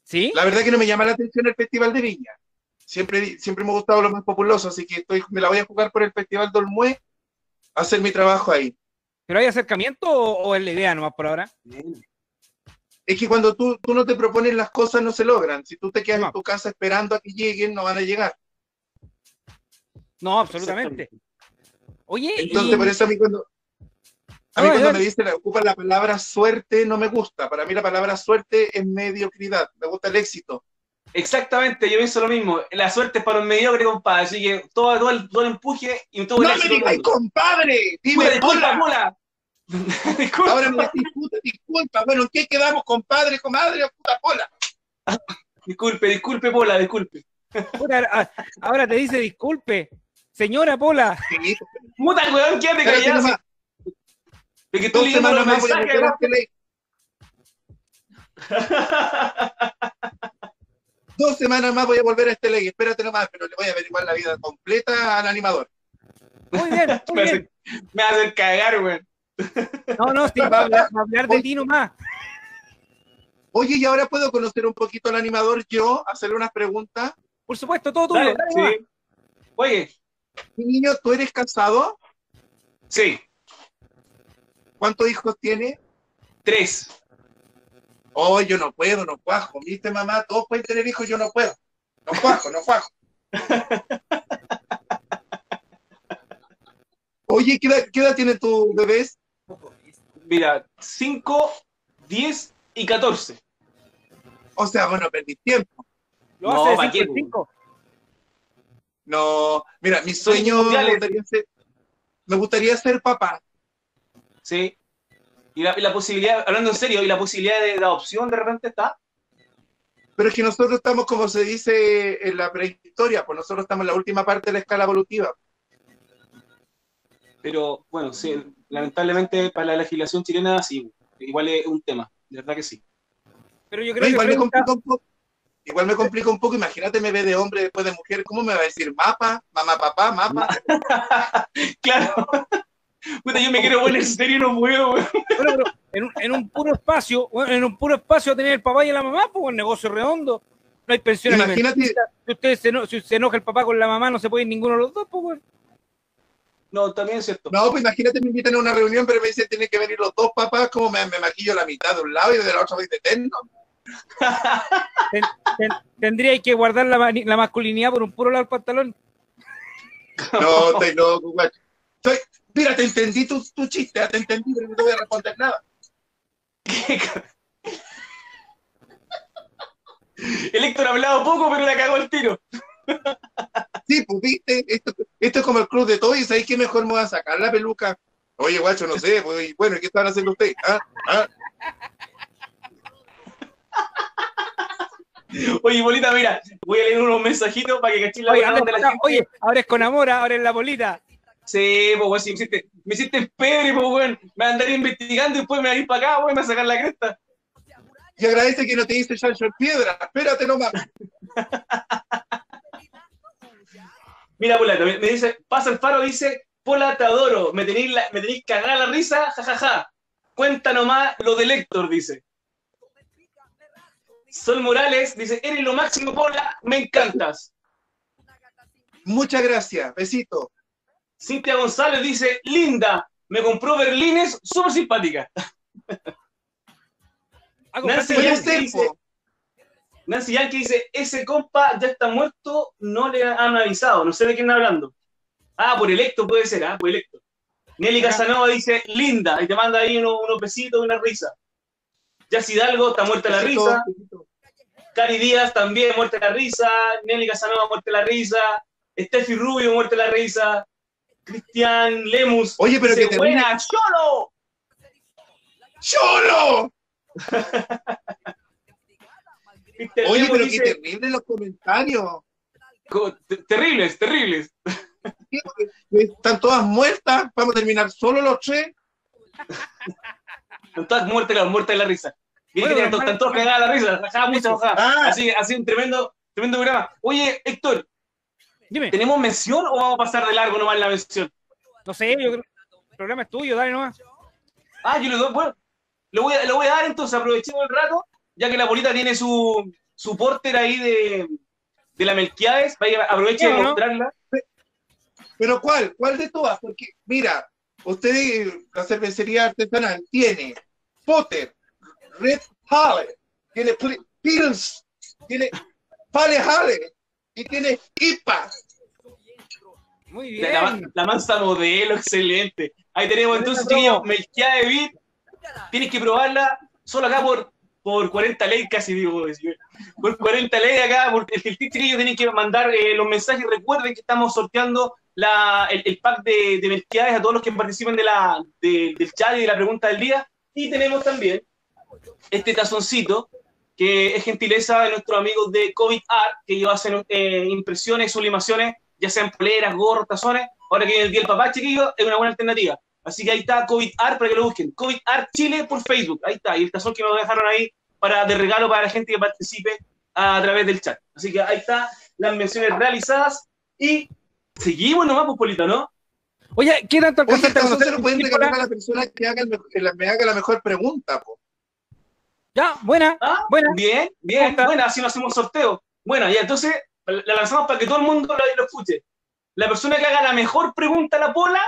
¿Sí? La verdad que no me llama la atención el festival de Viña. Siempre, siempre me ha gustado lo más populoso, así que estoy, me la voy a jugar por el festival de Olmué, a hacer mi trabajo ahí. ¿Pero hay acercamiento o, o es la idea nomás por ahora? Es que cuando tú, tú no te propones las cosas no se logran. Si tú te quedas No. en tu casa esperando a que lleguen, no van a llegar. No, absolutamente. Oye, Entonces, y- por eso a mí cuando, a mí Ay, cuando me dicen, ocupan la palabra suerte, no me gusta. Para mí la palabra suerte es mediocridad. Me gusta el éxito. Exactamente, yo pienso lo mismo. La suerte es para los mediocres, compadre. Así que todo, todo, el, todo el empuje y todo ¡No el me éxito. digáis, compadre! ¡Dime, disculpa, mola. [laughs] disculpa. Ahora me puta, disculpa. Bueno, ¿en qué quedamos, compadre, comadre o puta pola? Disculpe, disculpe, Pola, disculpe. ahora- ahora te dice disculpe. Señora Pola, Sí, Puta, weón, quédate callado. De que estoy Dos leyendo los semanas más voy a mensajes. volver a este ley. [laughs] Dos semanas más voy a volver a este ley. Espérate nomás, pero le voy a averiguar la vida completa al animador. muy bien, [laughs] muy me, bien. hacen, me hacen cagar, weón. No, no, sí, [laughs] va a hablar, va a hablar de ti nomás. Oye, y ahora puedo conocer un poquito al animador yo, hacerle unas preguntas. Por supuesto, todo tuyo. Dale, dale nomás. sí. Oye, Mi niño, ¿tú eres casado? sí, ¿Cuántos hijos tienes? tres. Oh, yo no puedo, no cuajo. ¿Viste, mamá? Todos pueden tener hijos, yo no puedo. No cuajo, no cuajo. [laughs] Oye, ¿qué edad, qué edad tienen tus bebés? Mira, cinco, diez y catorce. O sea, bueno, perdí tiempo. Lo No, hace ¿pa' de qué, cinco. No, mira, mi sueño me mundiales. gustaría ser, me gustaría ser papá. Sí. Y la, y la posibilidad, hablando en serio, y la posibilidad de, de adopción de repente está. Pero es que nosotros estamos, como se dice en la prehistoria, pues nosotros estamos en la última parte de la escala evolutiva. Pero bueno, sí, lamentablemente para la legislación chilena sí, igual es un tema, de verdad que sí. Pero yo No, creo que igual, me pregunta- complica un poco, igual me complica un poco. Imagínate, me ve de hombre después de mujer. ¿Cómo me va a decir mapa, mamá, papá, mapa? [laughs] Claro. Puta, yo me quiero poner serio y no puedo, weón. Bueno, pero en un, en un puro espacio, bueno, en un puro espacio a tener el papá y la mamá, pues un negocio redondo. No hay pensión Imagínate-. Si, usted se, eno- si se enoja el papá con la mamá, no se puede ir ninguno de los dos, pues. No, también es cierto. No, pues imagínate, me invitan a una reunión, pero me dicen tienen que venir los dos papás, como me, me maquillo la mitad de un lado y de la otra voy de. [laughs] Ten- ten- tendría que guardar la, masculinidad por un puro lado del pantalón. No, estoy loco, guacho. Estoy- Mira, te entendí tu, tu chiste, te entendí, pero no te voy a responder nada. El Héctor ha hablado poco, pero la cagó el tiro. Sí, pues viste, esto, esto es como el club de toys, ¿sabes qué mejor me voy a sacar la peluca? Oye, guacho, no sé, pues, y bueno, ¿qué estaban haciendo ustedes? ¿Ah? ¿Ah? Oye, Bolita, mira, voy a leer unos mensajitos para que cachis la Oye, ahora, la gente. oye, ahora es con amor, ahora es la bolita. Sí, pues, weón, si me hiciste, me hiciste pebre, pues, weón. Me andaría investigando y después me ir para acá, weón, me a sacar la cresta. Y agradece que no te dice chancho en piedra, espérate nomás. Mira, Pola, me, me dice, pasa el faro, dice, Pola, te adoro, me tenéis, la, me tenéis cagada la risa, jajaja. Cuenta nomás lo del Héctor, dice. Sol Morales dice, eres lo máximo, Pola, me encantas. Muchas gracias, besito. Cintia González dice, linda, me compró berlines, súper simpática. [laughs] Nancy Yankee dice, po. Nancy Yankee dice, ese compa ya está muerto, no le han avisado, no sé de quién está hablando. Ah, por el Héctor puede ser, ah, por el Héctor. Nelly. Casanova dice, linda, y te manda ahí unos, unos besitos y una risa. Ya Hidalgo está muerta la risa. Cari Díaz también, muerte de la risa. Nelly Casanova, muerte de la risa. Steffi Rubio, muerte de la risa. Cristian Lemus. Oye, pero dice, que buena, cholo. ¡Cholo! Oye, Lemus pero dice, qué terrible los comentarios. co- te- terribles, terribles. Están todas muertas. Vamos a terminar solo los tres. Están todas muertes, la muerte de la risa. Bien Bueno, que están todos cagadas la risa, hojas. Ah. Así, así un tremendo, tremendo programa. Oye, Héctor, Dime, ¿tenemos mención o vamos a pasar de largo nomás la mención? no sé, yo creo el programa es tuyo, dale nomás. Ah, yo le doy, bueno, lo voy, a, lo voy a dar entonces, aprovechemos el rato, ya que la bolita tiene su, su porter ahí de, de la Melquiades, vaya, aproveche de mostrarla. ¿Pero cuál? ¿Cuál de todas? Porque, mira, usted, la cervecería artesanal, tiene Potter, Red Halle, tiene Pils, tiene Pale Halle y tiene IPA. Muy bien. La, la, mansa modelo, [laughs] excelente. Ahí tenemos entonces, chiquillos, Melquiades Beat, tienes que probarla solo acá por, por 40 leyes, casi digo, [laughs] por 40 leyes acá, porque el, el chiquillos tienen que mandar eh, los mensajes, recuerden que estamos sorteando la, el, el pack de, de Melquiades a todos los que participen de la, de- del chat y de la pregunta del día, y tenemos también este tazoncito, que es gentileza de nuestros amigos de COVID Art, que ellos hacen eh, impresiones, sublimaciones, ya sean poleras, gorros, tazones. Ahora que viene el día del papá, chiquillos, es una buena alternativa. Así que ahí está COVID Art para que lo busquen. COVID Art Chile por Facebook. Ahí está. Y el tazón que nos dejaron ahí para de regalo para la gente que participe a, través del chat. Así que ahí está las menciones realizadas. Y seguimos nomás, pues, Polito, ¿no? Oye, ¿qué tanto Oye, el a tazón se lo pueden regalar a la persona que haga el que la- me haga la mejor pregunta. po. Ya, buena, ¿Ah? buena. Bien, ¿Cómo bien. está? Bueno, así no hacemos sorteo. Bueno, ya entonces la lanzamos para que todo el mundo lo, lo escuche. La persona que haga la mejor pregunta a la pola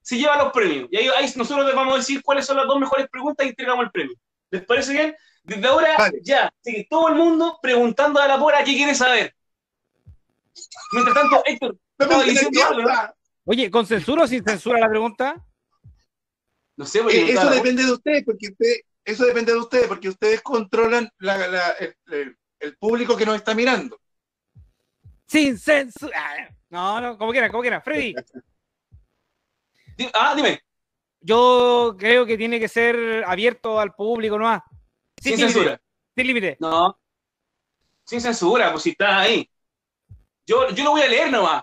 se lleva los premios. Y ahí, ahí nosotros les vamos a decir cuáles son las dos mejores preguntas y entregamos el premio. ¿Les parece bien? Desde ahora Vale. ya, sigue todo el mundo preguntando a la pola qué quiere saber. Mientras tanto, Héctor. Oye, ¿con censura o sin censura la pregunta? No sé, porque Eh, no eso depende de ustedes, porque usted, eso depende de ustedes, porque ustedes controlan la- la- el, el- el público que nos está mirando. Sin censura. Ah, No, no, como quiera, como quiera. Freddy, Ah, dime, yo creo que tiene que ser abierto al público nomás. sin límite, censura. Sin límite. No. Sin censura, pues si estás ahí. Yo, yo lo voy a leer nomás.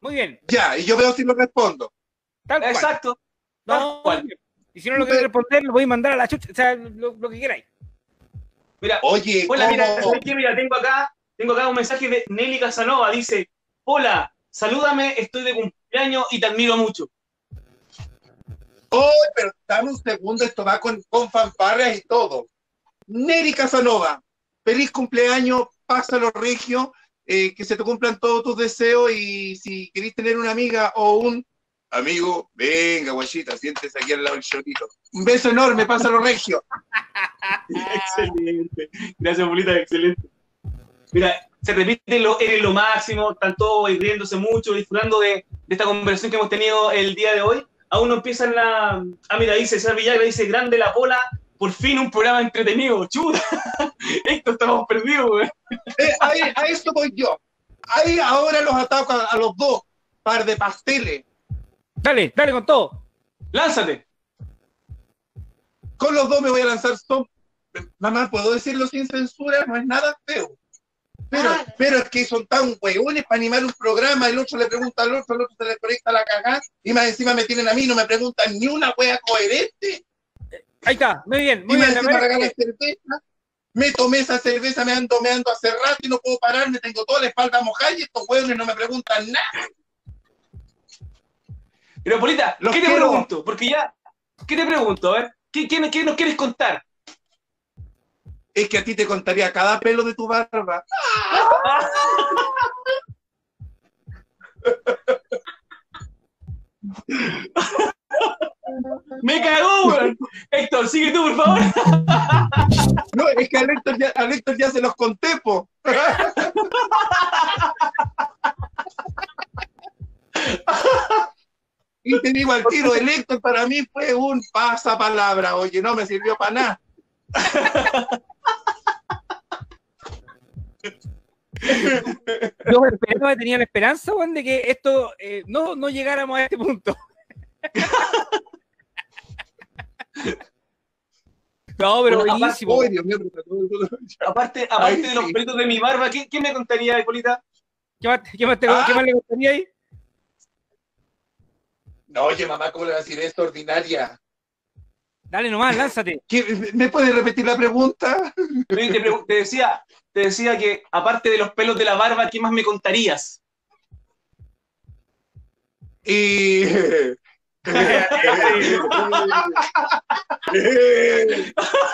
Muy bien. Ya, y yo veo si lo respondo. Tal cual. Exacto. No, tal cual. y si no lo queréis responder, lo voy a mandar a la chucha. O sea, lo, lo que queráis. Mira, Oye, hola, mira, mira, tengo acá, tengo acá un mensaje de Nelly Casanova. Dice, hola, salúdame, estoy de cumpleaños y te admiro mucho. Oh, pero dame un segundo, esto va con, con fanfarrias y todo. Neri Casanova, feliz cumpleaños, pásalo regio, eh, que se te cumplan todos tus deseos y si querés tener una amiga o un amigo, venga, guachita, siéntese aquí al lado del chorito. Un beso enorme, pásalo regio. [laughs] excelente. Gracias, Bolita, excelente. Mira, se repite lo, eres lo máximo, están todos riéndose mucho, disfrutando de, de esta conversación que hemos tenido el día de hoy. Aún no empiezan la. Ah, mira, dice César Villagra, dice grande la pola, por fin un programa entretenido. Chuta, [laughs] esto estamos perdidos, güey. Eh, ahí, a esto voy yo. Ahí ahora los ataco a, a los dos, par de pasteles. Dale, dale con todo. Lánzate. Con los dos me voy a lanzar. Son... Mamá, ¿puedo decirlo sin censura? No es nada feo. Pero, Ah. pero es que son tan hueones para animar un programa. El otro le pregunta al otro, el otro se le conecta la cagada. Y más encima me tienen a mí, no me preguntan ni una wea coherente. Ahí está. Muy bien, Y muy más bien. encima regalan cerveza. Me tomé esa cerveza, me ando, me ando hace rato y no puedo pararme. Tengo toda la espalda mojada y estos hueones no me preguntan nada. Pero, Polita, ¿qué te quiero. pregunto? Porque ya, ¿qué te pregunto? A ver, ¿qué, qué, qué nos quieres contar? Es que a ti te contaría cada pelo de tu barba. [laughs] ¡Me cagó! Héctor, sigue tú, por favor. [laughs] No, es que a Héctor ya, a Héctor ya se los conté, po. [laughs] Y te digo al tiro, el Héctor para mí fue un pasapalabra, oye, no me sirvió para nada. Yo esperaba, tenía la esperanza, Juan, de que esto eh, no, no llegáramos a este punto. [laughs] No, pero Bueno, buenísimo. Mío, pero Aparte, aparte Ay, de los sí. pelitos de mi barba, ¿qué, qué me contaría, Hipólita? ¿Qué más, qué más te- Ah. qué más le gustaría ahí? No, oye, mamá, ¿cómo le vas a decir esto? Ordinaria. Dale nomás, [laughs] lánzate. ¿Qué- ¿Me puedes repetir la pregunta? Te, te decía, te decía que aparte de los pelos de la barba, ¿qué más me contarías? Y.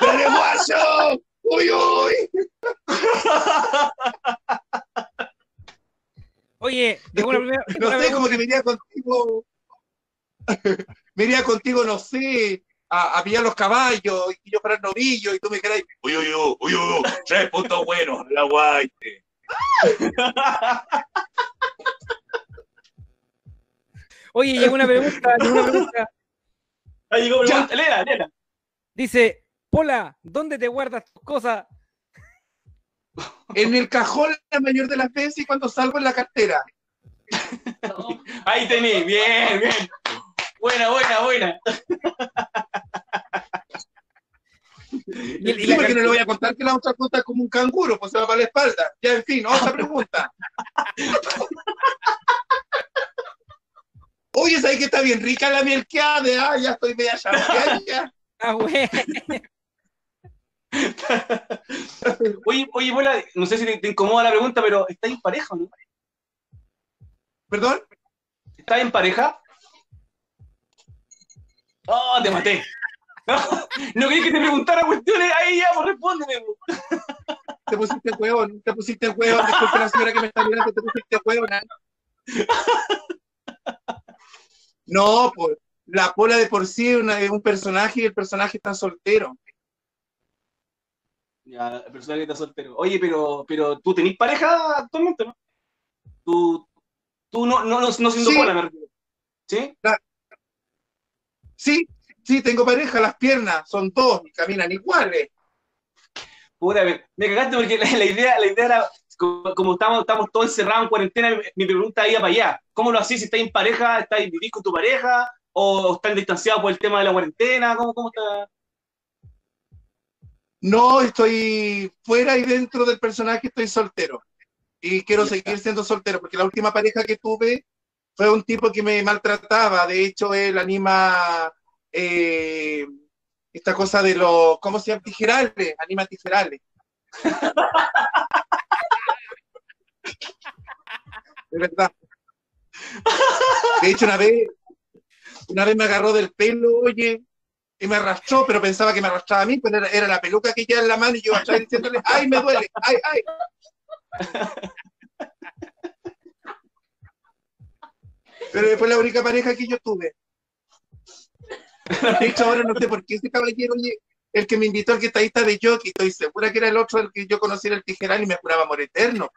¡Dale, guaso! ¡Uy, uy! Oye, una primera. No sé, como que me iría contigo. me iría contigo, no sé, a, a pillar los caballos y yo para el novillo y tú me dijeras, uy, uy, uy, uy, uy, tres puntos buenos, la guay. [laughs] Oye, llegó una pregunta, llegó una pregunta. Ahí llegó, pregunta, léela, léela. Dice, Pola, ¿dónde te guardas tus cosas? En el cajón la mayor de las veces y cuando salgo en la cartera. Ahí tení, bien, bien. Buena, buena, buena. Y, el- porque no le voy a contar que la otra cosa es como un canguro, pues se va para la espalda. Ya, en fin, otra [laughs] pregunta. Oye, ¿sabes que está bien rica la miel que ha de? Ah, ya estoy media ya. [laughs] Ah, güey. [laughs] Oye, oye, Bola, no sé si te, te incomoda la pregunta, pero ¿estás en pareja o no? ¿Perdón? ¿Estás en pareja? Oh, te maté. No, quería que te preguntara cuestiones. Ahí ya, pues respóndeme. po. Te pusiste huevón, te pusiste huevón. Disculpe la señora que me está mirando, te pusiste huevón. No, pues, la pola de por sí es, una- es un personaje y el personaje está soltero. Ya, la persona que está soltero. Oye, pero, pero tú tenés pareja actualmente, ¿no? Tú, tú no, no, no, no siendo Sí. Me refiero. ¿Sí? Sí, sí, tengo pareja, las piernas son dos y caminan iguales. Puta, me, me cagaste porque la, la idea, la idea era, como, como estamos, estamos todos encerrados en cuarentena, mi, mi pregunta iba para allá. ¿Cómo lo hacís? si ¿Estás en pareja? ¿Estás vivís con tu pareja? ¿O están distanciados por el tema de la cuarentena? ¿Cómo, cómo está? No, estoy fuera y dentro del personaje estoy soltero. Y quiero seguir siendo soltero, porque la última pareja que tuve fue un tipo que me maltrataba. De hecho, él anima eh, esta cosa de los, ¿cómo se llama? Tijerales, anima tijerales. De verdad. De hecho, una vez, una vez me agarró del pelo, oye, y me arrastró, pero pensaba que me arrastraba a mí, pero era, la peluca que lleva en la mano y yo atrás diciéndole, ¡ay, me duele! ¡ay, ay! Pero fue la única pareja que yo tuve. [laughs] De hecho, ahora no sé por qué ese caballero, oye, el que me invitó al guitarrista de jockey, estoy segura que era el otro el que yo conocí en el tijeral y me juraba amor eterno.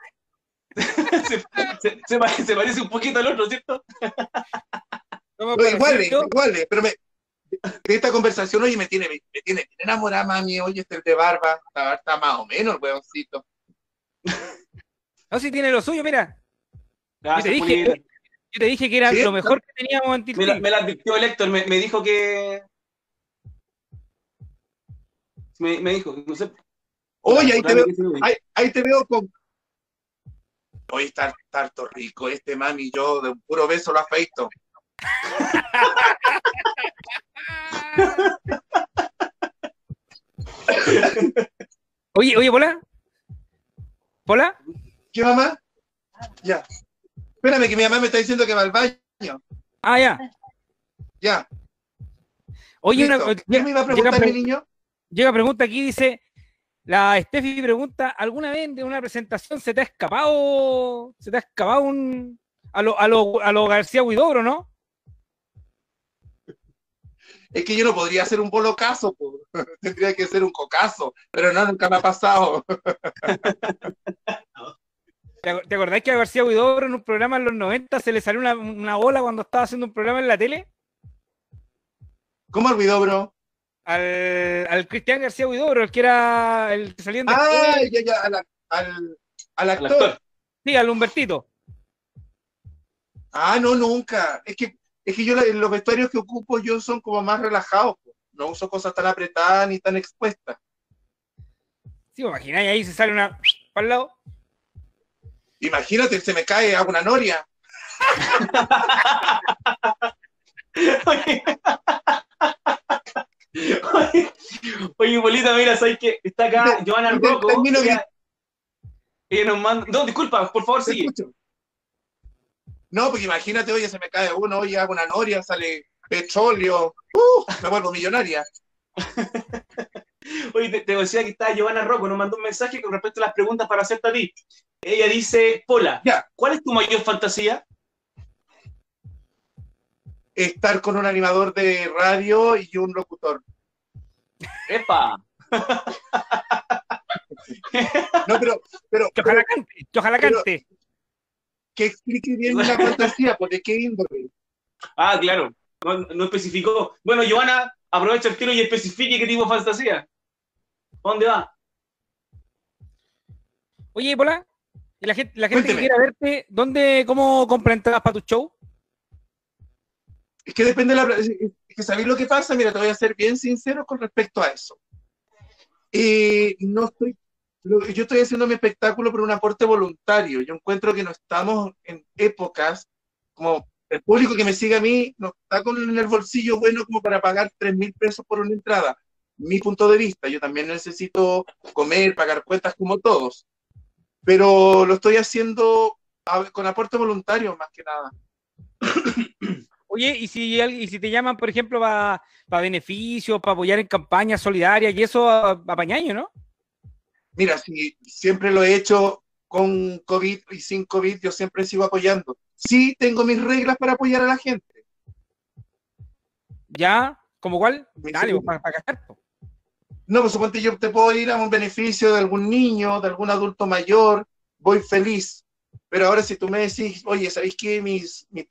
[laughs] se, se- se pare- se parece un poquito al otro, ¿cierto? ¿Cómo No, pareció? iguales, pero me, de esta conversación, oye, me tiene, me, me tiene bien enamorada, mami, oye, este de barba, está, está más o menos el huevoncito. No, si tiene lo suyo, mira. Gracias, te dije-. Yo te dije que era ¿Sí? lo mejor que teníamos en Me, la, Tiltil. me la advirtió el Héctor, me, me dijo que. Me, me dijo, no sé. Oye, ahí te veo, ahí, ahí te veo con... Oye, está, está harto rico este, mami, yo de un puro beso lo afeito. Oye, oye, Pola. ¿Pola? ¿Qué mamá? Ya. Espérame, que mi mamá me está diciendo que va al baño. Ah, ya. Ya. Oye, una. ¿Qué me iba a preguntar, llega, mi niño? llega pregunta aquí, dice, la Steffi pregunta, ¿alguna vez de una presentación se te ha escapado, se te ha escapado un, a lo, a lo, a lo García Huidobro, ¿no? Es que yo no podría hacer un bolocazo, po. [laughs] tendría que ser un cocazo, pero no, nunca me ha pasado. [laughs] ¿Te ac- te acordáis que a García Huidobro en un programa en los 90 se le salió una, una bola cuando estaba haciendo un programa en la tele? ¿Cómo olvidó, bro? Al, al Cristian García Huidobro, el que era el que salía en Ah, ya, ya, al, Al Al actor. actor. Sí, al Humbertito. Ah, no, nunca. Es que, es que yo la- los vestuarios que ocupo yo son como más relajados. No uso cosas tan apretadas ni tan expuestas. Sí, imagináis ahí se sale una para el lado. Imagínate, se me cae a una noria. [laughs] Oye, Oye, oye, bolita, mira, ¿sabes qué? Está acá Te- Joana Rocco. termino Ella, ella nos manda. No, disculpa, por favor, ¿Te sigue. escucho? No, porque imagínate, oye, se me cae uno, oye, hago una noria, sale petróleo. ¡Uh! me vuelvo millonaria. [laughs] Oye, te, te decía que está Giovanna Rocco, nos mandó un mensaje con respecto a las preguntas para hacerte a ti. Ella dice, Pola, Ya. ¿cuál es tu mayor fantasía? Estar con un animador de radio y un locutor. ¡Epa! [laughs] No, pero, pero, Que ojalá cante, que ojalá cante. que explique bien la fantasía, porque qué índole. Ah, claro, no, no especificó. Bueno, Giovanna, aprovecha el tiro y especifique qué tipo de fantasía. ¿Dónde va? Oye, Pola, ¿y la gente, la gente que quiera verte, ¿dónde, cómo compra entradas para tu show? Es que depende de la. Es que sabéis lo que pasa, mira, te voy a ser bien sincero con respecto a eso. Eh, no estoy. lo- Yo estoy haciendo mi espectáculo por un aporte voluntario. Yo encuentro que no estamos en épocas como el público que me sigue a mí no está con el bolsillo bueno como para pagar tres mil pesos por una entrada. Mi punto de vista, yo también necesito comer, pagar cuentas como todos. Pero lo estoy haciendo a- con aporte voluntario más que nada. [coughs] Oye, y si, y si te llaman, por ejemplo, para beneficios, para apoyar en campañas solidarias y eso, a, a pañaño, ¿no? Mira, si siempre lo he hecho con COVID y sin COVID, yo siempre sigo apoyando. Sí, tengo mis reglas para apoyar a la gente. Ya, ¿como cuál? Dale, para cachar. No, por supuesto, yo te puedo ir a un beneficio de algún niño, de algún adulto mayor, voy feliz. Pero ahora si tú me decís, oye, ¿sabéis que mi,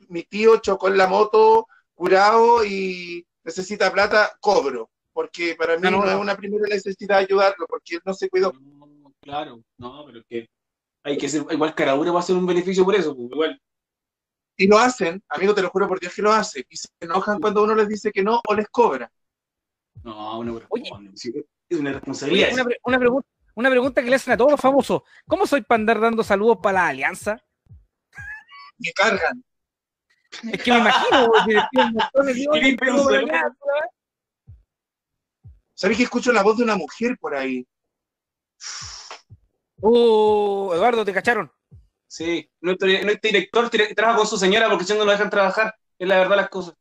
mi tío chocó en la moto curado y necesita plata? Cobro. Porque para mí No, no, no, no. es una primera necesidad ayudarlo, porque él no se cuidó. No, claro, no, pero es que hay que ser igual caradura va a ser un beneficio por eso, pues, igual. Y lo hacen, amigo, te lo juro por Dios que lo hacen. Y se enojan cuando uno les dice que no o les cobra. No, una Oye. Es una responsabilidad. Oye, una, pre- una pregunta, una pregunta que le hacen a todos los famosos. ¿Cómo soy para andar dando saludos para la alianza? Me cargan. Es que me imagino. [laughs] ¿Sabéis que escucho la voz de una mujer por ahí? Uh, Eduardo, te cacharon. Sí, nuestro, nuestro director tra- trabaja con su señora porque si no no lo dejan trabajar. Es la verdad las cosas.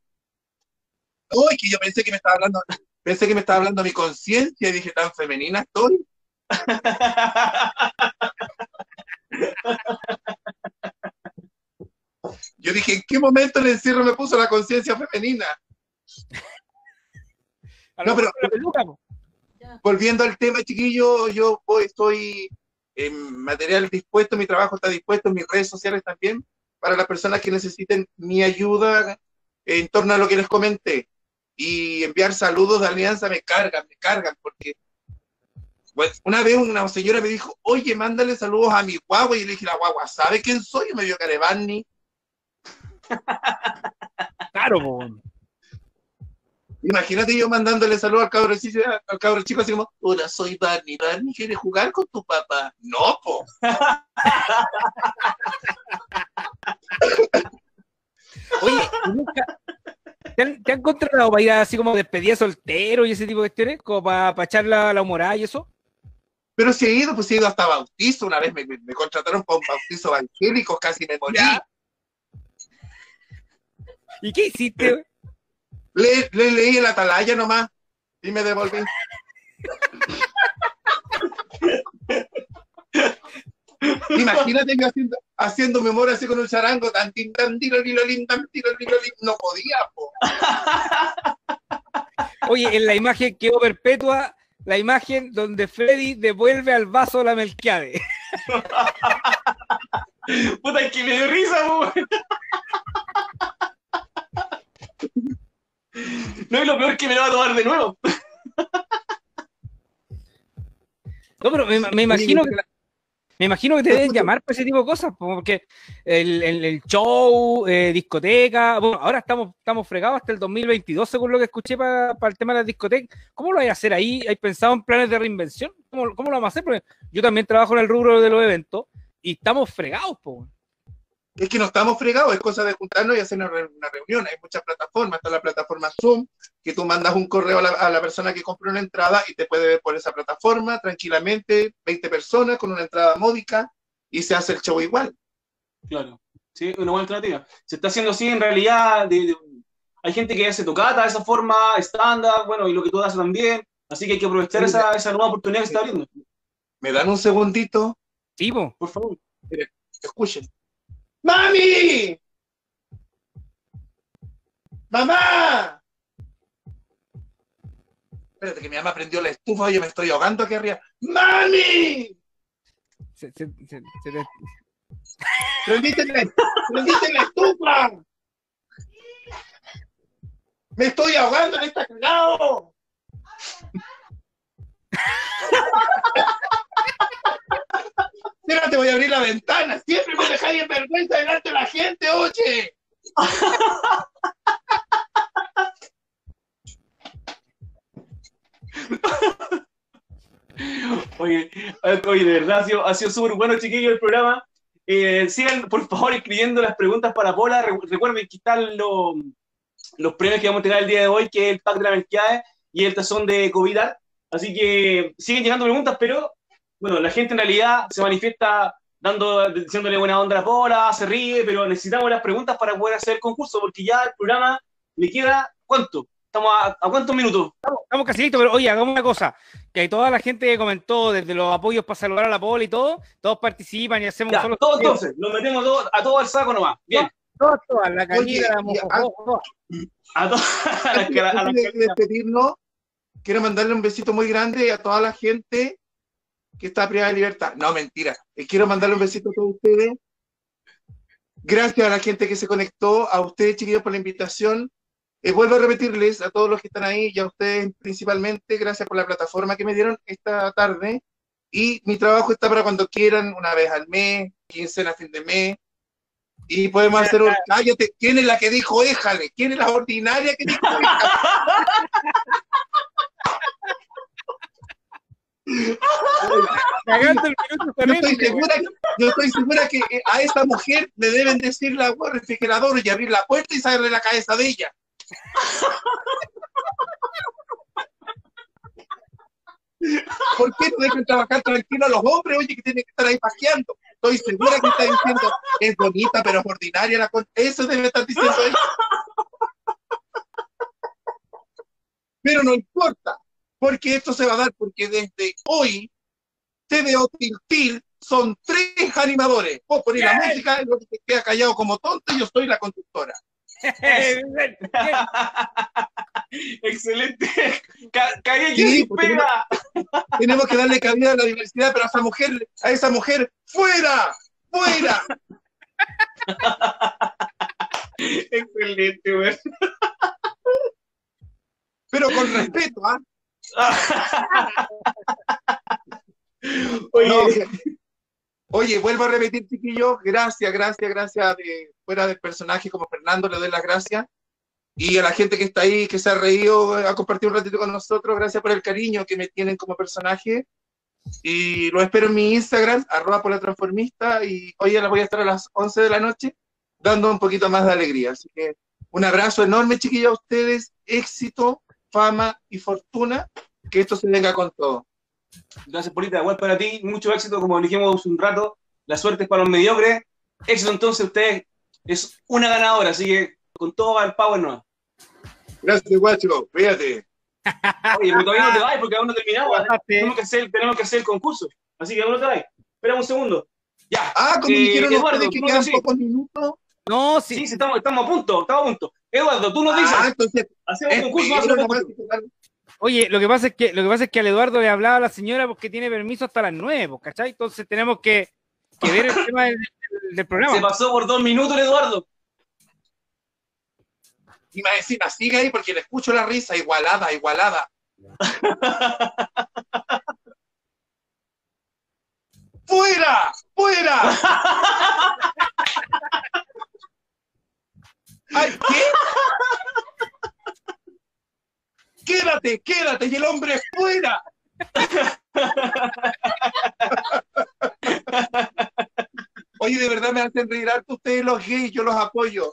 Uy, que yo pensé que me estaba hablando, pensé que me estaba hablando a mi conciencia y dije, tan femenina estoy. [laughs] Yo dije, ¿en qué momento el encierro me puso la conciencia femenina? [laughs] No, pero-. Volviendo al tema, chiquillo, yo voy- estoy en material dispuesto, mi trabajo está dispuesto, mis redes sociales también, para las personas que necesiten mi ayuda en torno a lo que les comenté. Y enviar saludos de alianza me cargan, me cargan, porque pues, una vez una señora me dijo, oye, mándale saludos a mi guagua, y le dije, la guagua, ¿sabe quién soy? Y me vio Barney. [laughs] Claro, po. Imagínate yo mandándole saludos al cabro, chico- al cabro chico así como, hola, soy Barney, Barney, ¿quieres jugar con tu papá? No, po. [laughs] Oye, ¿y nunca- ¿te han, te han contratado para ir así como despedida soltero y ese tipo de cuestiones? Como para, para echar la, la humorada y eso. Pero si he ido, pues he ido hasta bautizo. Una vez me, me- me contrataron para un bautizo evangélico, casi me morí. ¿Y qué hiciste? Le, le leí el atalaya nomás y me devolví. [laughs] Imagínate yo haciendo, haciendo humor así con un charango, tan tin tan tiro lilo lin, tan tiro lilo lin. No podía, po. Oye, en la imagen quedó perpetua la imagen donde Freddy devuelve al vaso la Melquiade. [laughs] Puta, es que me dio risa, po. No, y lo peor es que me lo va a tomar de nuevo. No, pero me, me imagino que la, Me imagino que te deben llamar por ese tipo de cosas, porque el, el, show, eh, discoteca, bueno, ahora estamos, estamos fregados hasta el 2022, según lo que escuché para, el tema de las discotecas. ¿Cómo lo vais a hacer ahí? ¿Hay pensado en planes de reinvención? ¿Cómo, cómo lo vamos a hacer? Porque yo también trabajo en el rubro de los eventos y estamos fregados, pues es que no estamos fregados, es cosa de juntarnos y hacer una, reunión. Hay muchas plataformas, está la plataforma Zoom, que tú mandas un correo a la, persona que compró una entrada y te puede ver por esa plataforma tranquilamente, 20 personas con una entrada módica y se hace el show igual. Claro, sí, una buena alternativa. Se está haciendo así en realidad, hay gente que hace tocata de esa forma, estándar, bueno, y lo que tú haces también, así que hay que aprovechar esa, esa, nueva oportunidad que se está abriendo. ¿Me dan un segundito? Sí, por favor. escuchen. ¡Mami! ¡Mamá! Espérate que mi mamá prendió la estufa y yo me estoy ahogando aquí arriba. ¡Mami! Se, se, se, ¡Prendiste, la, la estufa! ¡Me estoy ahogando en esta cagado! [laughs] Espérate, voy a abrir la ventana. Siempre me dejáis en vergüenza delante de la gente, oye. [laughs] Oye, oye, de verdad ha sido, súper bueno, chiquillos, el programa. Eh, sigan, por favor, escribiendo las preguntas para Pola. Recuerden que están los, los premios que vamos a tener el día de hoy, que es el pack de la Melquiade y el tazón de COVID. Así que siguen llegando preguntas, pero bueno, la gente en realidad se manifiesta dando, diciéndole buena onda a la bola, se ríe, pero necesitamos las preguntas para poder hacer el concurso, porque ya el programa le queda, ¿cuánto? ¿Estamos a, cuántos minutos? Estamos, casi listos, pero oye, hagamos una cosa, que toda la gente que comentó desde los apoyos para saludar a la bola y todo, todos participan y hacemos ya, Todos entonces, nos metemos a todo al saco nomás. Bien. Todos, todas, la cañita, a, [laughs] a, a, despedirnos, quiero mandarle un besito muy grande a toda la gente que está privada de libertad. No, mentira. Eh, quiero mandarle un besito a todos ustedes. Gracias a la gente que se conectó, a ustedes, chiquillos, por la invitación. Eh, vuelvo a repetirles a todos los que están ahí y a ustedes principalmente, gracias por la plataforma que me dieron esta tarde. Y mi trabajo está para cuando quieran, una vez al mes, quincena a fin de mes. Y podemos hacer un... Cállate, ¿quién es la que dijo éjale? ¿Quién es la ordinaria que dijo [laughs] éjale? yo, estoy segura, que eh, a esta mujer le deben decirle al refrigerador y abrir la puerta y sacarle la cabeza de ella. ¿Por qué no dejan trabajar tranquilo a los hombres? Oye, que tienen que estar ahí pajeando. Estoy segura que está diciendo, es bonita, pero es ordinaria la Eso debe estar diciendo ella. Pero no importa porque esto se va a dar, porque desde hoy TVO Tiltil son tres animadores. Vos ponés la música, lo que te queda callado como tonto, y yo soy la conductora. [laughs] Excelente. Calle pega. Tenemos, que darle cabida a la diversidad, pero a esa mujer, a esa mujer, fuera, fuera. [laughs] Excelente, güey. Pero con respeto, ¿ah? [laughs] oye, vuelvo a repetir, chiquillos, gracias, gracias, gracias de, fuera del personaje como Fernando, le doy las gracias. Y a la gente que está ahí, que se ha reído, ha compartido un ratito con nosotros, gracias por el cariño que me tienen como personaje. Y lo espero en mi Instagram, arroba por la transformista, y hoy ya la voy a estar a las 11 de la noche, dando un poquito más de alegría. Así que un abrazo enorme, chiquillos, a ustedes, éxito, fama y fortuna, que esto se venga con todo. Gracias, Polita. Igual para ti, mucho éxito, como dijimos un rato. La suerte es para los mediocres. Éxito, entonces, usted es una ganadora, así que con todo el power no. Gracias, guacho. Fíjate. [laughs] Oye, pero todavía no te vayas porque aún no terminamos. Tenemos que, hacer, tenemos que hacer el concurso. Así que aún no te vayas. Espera un segundo. Ya. Ah, como eh, dijeron Eduardo, que quedan pocos minutos. No, sí. Sí, estamos, estamos a punto, estamos a punto. Eduardo, tú nos dices. Ah, entonces, hacemos un concurso, Oye, lo que pasa es que lo que pasa es que al Eduardo le hablaba a la señora porque tiene permiso hasta las nueve, ¿cachai? Entonces tenemos que, ver el tema del, programa. Se pasó por dos minutos el Eduardo. Y más encima, sigue ahí porque le escucho la risa, igualada, igualada. [laughs] fuera, fuera. [laughs] Ay, ¿qué? Quédate, quédate, y el hombre fuera. Oye, de verdad me hacen reír harto ustedes los gays, yo los apoyo.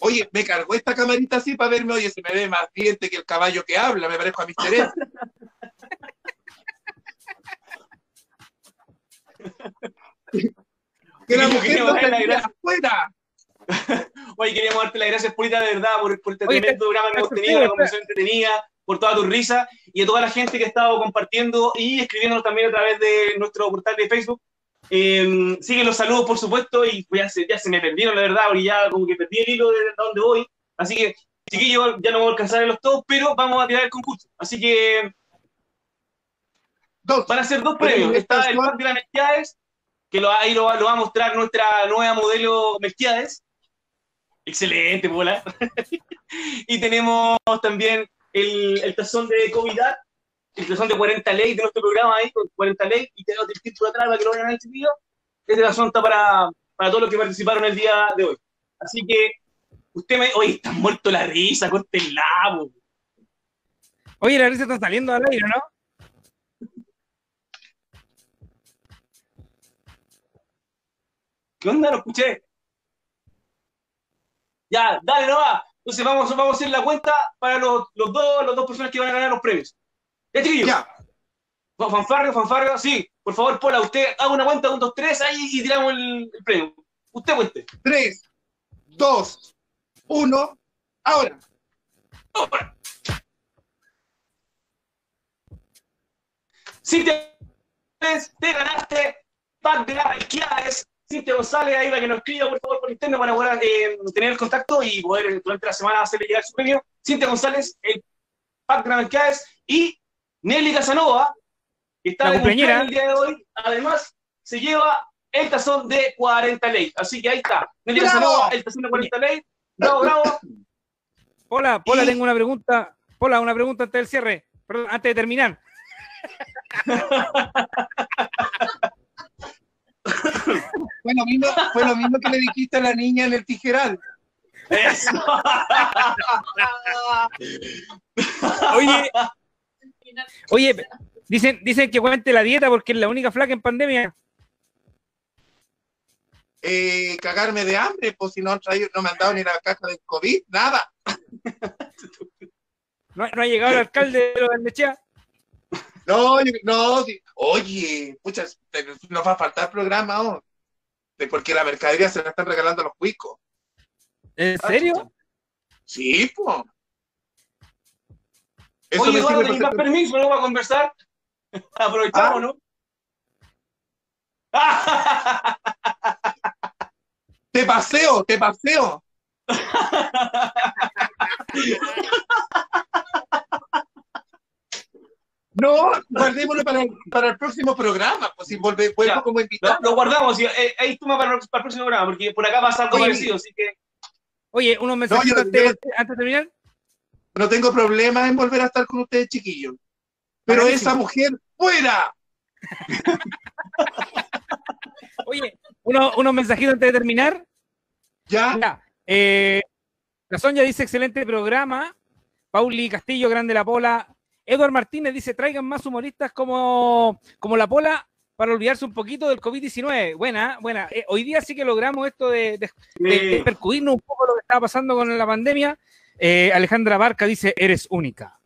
Oye, me cargó esta camarita así para verme, oye, se me ve más diente que el caballo que habla, me parezco a Mr. Ed. Que la mujer no la afuera. [laughs] Oye, queríamos darte las gracias, Purita, de verdad, por, por este Oye, tremendo programa que hemos espera, tenido, la espera. conversación entretenida, por toda tu risa y a toda la gente que ha estado compartiendo y escribiéndonos también a través de nuestro portal de Facebook. Eh, siguen los saludos, por supuesto, y ya se, ya se me perdieron, la verdad, porque ya como que perdí el hilo de dónde voy. Así que, chiquillos, ya no voy a alcanzar a los todos, pero vamos a tirar el concurso. Así que Dos. van a ser dos Oye, premios. estas Está el pack de la Melquiades, que lo, ahí lo, va- lo va a mostrar nuestra nueva modelo Melquiades. Excelente, Pola. [laughs] y tenemos también el, el tazón de COVID, el tazón de 40 ley de nuestro programa ahí, con 40 ley, y tenemos el título atrás para que lo vean en el chiquillo. Este tazón está para, para todos los que participaron el día de hoy. Así que, usted me. Oye, está muerto la risa, córtenla, po. Oye, la risa está saliendo al aire, ¿no? ¿Qué onda? No escuché. Ya, dale, no va. Entonces vamos, vamos a hacer la cuenta para los, los dos, los dos personas que van a ganar los premios. Ya, chiquillos. Ya, Fanfarrio, fanfarrio, sí. Por favor, Pola, usted haga una cuenta, un, dos, tres, ahí y tiramos el, el premio. Usted cuente. tres, dos, uno, ahora. Ahora. González, te ganaste pack de las. Cintia González, ahí para que nos escriba, por favor, por interno para poder eh, tener el contacto y poder durante la semana hacerle llegar su premio. Cintia González, el las Melquiades. Y Nelly Casanova, que está cumpleaños el día de hoy, además se lleva el tazón de 40 ley. Así que ahí está. Nelly ¡Bravo! Casanova, el tazón de 40 ley. Bravo, bravo. Pola, Pola, Y- tengo una pregunta. Pola, una pregunta antes del cierre. Perdón, antes de terminar. [laughs] Fue lo mismo, fue lo mismo que le dijiste a la niña en el tijeral. Eso. Oye, oye, dicen, dicen que cuente la dieta porque es la única flaca en pandemia. Eh, cagarme de hambre, pues si no, han traído- no me han dado ni la caja del COVID, nada. No, no ha llegado el alcalde de los Barnechea. No, no, oye, puchas, te- nos va a faltar programa, oh, de porque la mercadería se la están regalando a los cuicos. ¿En serio? Sí, pues. Eso Oye, Eduardo, ¿tenés más permiso no para conversar? [laughs] Aprovechamos, Ah. ¿no? [laughs] Te paseo, te paseo. [laughs] No, guardémoslo para, el- para el próximo programa, pues si vuelve, vuelvo Ya. como Lo, invitado. lo guardamos y eh, ahí toma para, para el próximo programa, porque por acá pasa algo Oye, parecido, así que Oye, unos mensajes yo- antes, yo- antes de terminar. No tengo problema en volver a estar con ustedes, chiquillos. Pero esa mujer, fuera. Oye, uno- unos mensajitos antes de terminar. Ya, Ya, eh, la Sonia dice excelente programa. Pauli Castillo, grande la pola. Eduard Martínez dice traigan más humoristas como, como la pola para olvidarse un poquito del COVID-19. Buena, buena. Eh, hoy día sí que logramos esto de, de, de- de percudirnos un poco lo que estaba pasando con la pandemia. Eh, Alejandra Barca dice, eres única.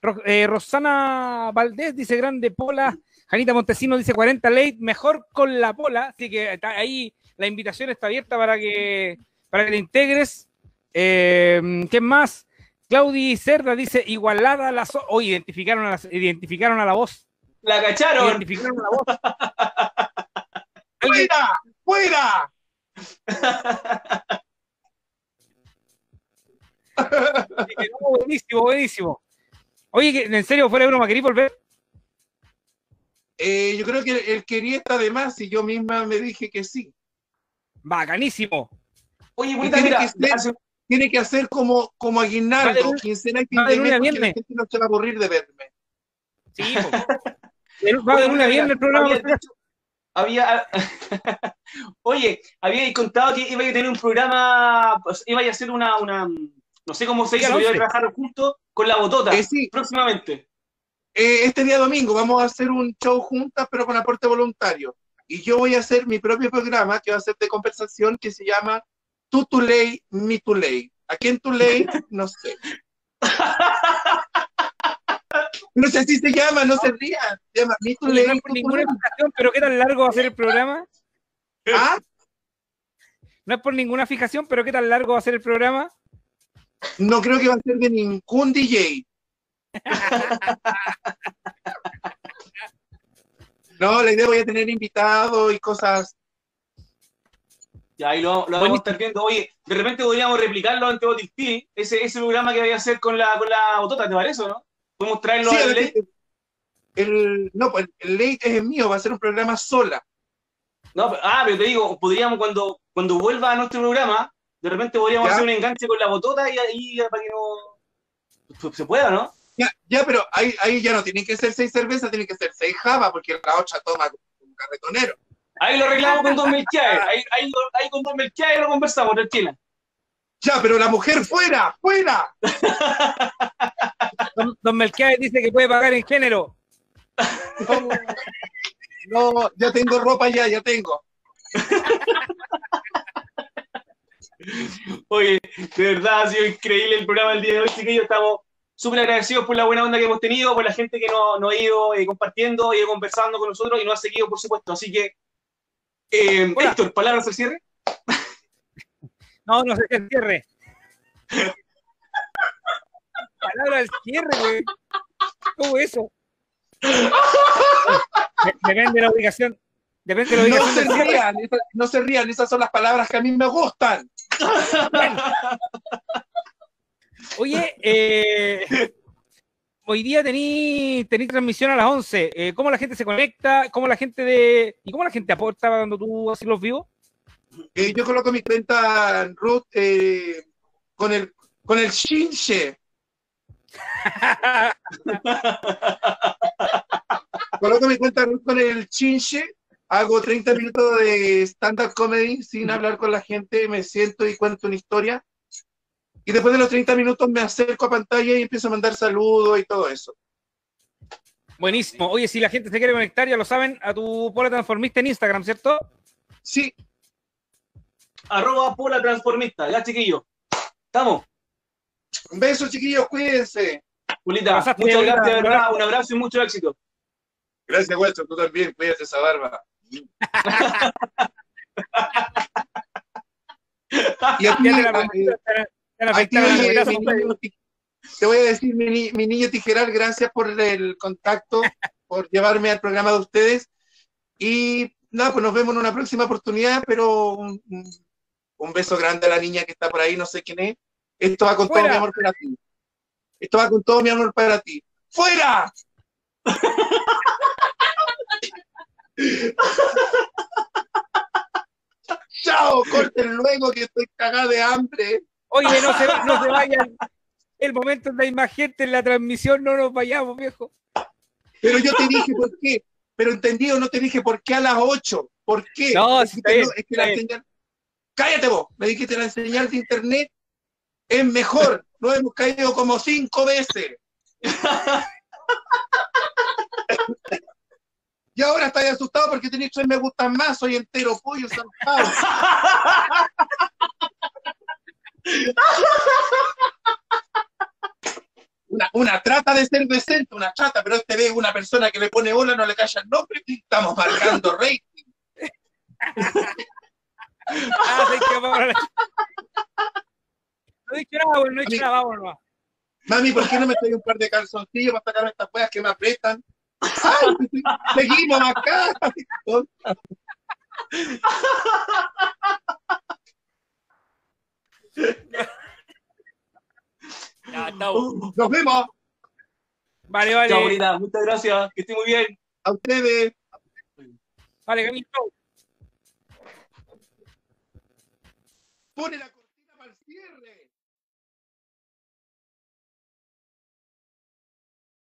Ro- eh, Rosana Valdés dice, grande pola. Janita Montesino dice, 40 late, mejor con la pola. Así que está ahí la invitación está abierta para que, para que te integres. ¿Qué más? Claudi Cerda dice, igualada a la... So oh, identificaron a la, identificaron a la voz. la cacharon. Identificaron a la voz. [laughs] Fuera, fuera. [laughs] No, buenísimo, buenísimo. Oye, en serio, fuera de broma, ¿queréis volver? Eh, yo creo que el quería está de más y yo misma me dije que sí. Bacanísimo. Oye, bonita, mira, que ser- hace, tiene que hacer como, como aguinaldo, quincena y fin de mes, porque la gente no se va a aburrir de verme. Sí. [laughs] Va de lunes a viernes el programa. Había [laughs] Oye, había contado que iba a tener un programa, pues, iba a hacer una, una, no sé cómo se dice, iba a 11. trabajar juntos con la botota Eh, sí, próximamente. eh, este día domingo vamos a hacer un show juntas, pero con aporte voluntario. Y yo voy a hacer mi propio programa que va a ser de conversación que se llama Tú tu ley, mi tu ley. ¿A quién tu ley? [laughs] No sé. No sé así se llama, no se rían. Se llama mi tu ley. no por ninguna fijación, pero ¿qué tan largo va a ser el programa? Ah, No es por ninguna fijación, pero ¿qué tan largo va a ser el programa? no creo que va a ser de ningún DJ. [laughs] No, la idea voy a tener invitados y cosas. Ya, ahí lo, lo vamos a estar viendo. Oye, de repente podríamos replicarlo ante Botilti, ese, ese programa que vaya a hacer con la, con la botota, ¿te parece o no? Podemos traerlo Sí, al el, late. el- no, pues el late es mío, va a ser un programa sola. No, pero- ah, pero te digo, podríamos cuando, cuando vuelva a nuestro programa, de repente podríamos Ya. hacer un enganche con la botota y ahí para que no pues, se pueda, ¿no? Ya, ya pero ahí, ahí ya no tienen que ser seis cervezas, tienen que ser seis java, porque la otra toma como carretonero. Ahí lo arreglamos con Don Melquiades. Ahí, ahí, ahí con Don Melquiades lo conversamos, tranquila. Ya, pero la mujer fuera, fuera. [laughs] Don, don Melquiades dice que puede pagar en género. No, [laughs] no, ya tengo ropa ya, ya tengo. [laughs] Oye, de verdad ha sido increíble el programa del día de hoy, chiquillos. Estamos súper agradecidos por la buena onda que hemos tenido, por la gente que nos, nos ha ido eh, compartiendo y ido conversando con nosotros y nos ha seguido, por supuesto. Así que, eh, Hola. Héctor, palabras al cierre. No, no sé qué cierre. Palabra del cierre, güey. ¿Cómo eso? De- Depende de la ubicación. Depende de la No ubicación se del cierre. rían, no se rían, esas son las palabras que a mí me gustan. Oye, eh, hoy día tení, tení transmisión a las 11. Eh, ¿Cómo la gente se conecta? ¿Cómo la gente de y cómo la gente aporta cuando tú haces los vivos? Eh, yo coloco mi cuenta Ruth eh, con el con el chinche. [laughs] Coloco mi cuenta Ruth con el chinche. Hago 30 minutos de stand-up comedy sin hablar con la gente. Me siento y cuento una historia. Y después de los 30 minutos me acerco a pantalla y empiezo a mandar saludos y todo eso. Buenísimo. Oye, si la gente se quiere conectar, ya lo saben, a tu Pola Transformista en Instagram, ¿cierto? Sí, Arroba Pola Transformista, ya chiquillos. Estamos. un beso, chiquillos, cuídense. Julita, Pasaste, muchas gracias, de un verdad. abrazo. Un abrazo y mucho éxito. Gracias, Weston, tú también, cuídate esa barba. [laughs] Y a ti, la te niño voy a decir, mi, mi niño Tijeral, gracias por el contacto, por llevarme al programa de ustedes. Y nada, pues nos vemos en una próxima oportunidad, pero un, beso grande a la niña que está por ahí, no sé quién es. Esto va con todo mi amor para ti. Esto va con todo mi amor para ti. ¡Fuera! [laughs] Chao, corten luego que estoy cagada de hambre. Oye, no se, no se vayan. El momento en la hay más gente en la transmisión, no nos vayamos, viejo. Pero yo te dije por qué. Pero entendí o no te dije por qué a las 8. ¿Por qué? No, es que, no, es que la está señal. Cállate vos. Me dijiste la señal de internet es mejor. Nos hemos caído como cinco veces. y ahora estás asustado porque tenés tres me gustan más. Soy entero pollo zampado. Una, una trata de ser decente, una trata, pero este ve una persona que le pone bola, no le calla el nombre, estamos marcando rey. Ah, sí, que No he dicho nada, güey, no he dicho Amigo. nada, vámonos. Mami, ¿por qué no me trae un par de calzoncillos para sacar estas weas que me apretan? ¡Ay! Seguimos acá. Ya, estamos. Nos vemos. Vale, vale. Chao, bonita. Muchas gracias. Que esté muy bien. A ustedes. Vale, Camilo. Pone la-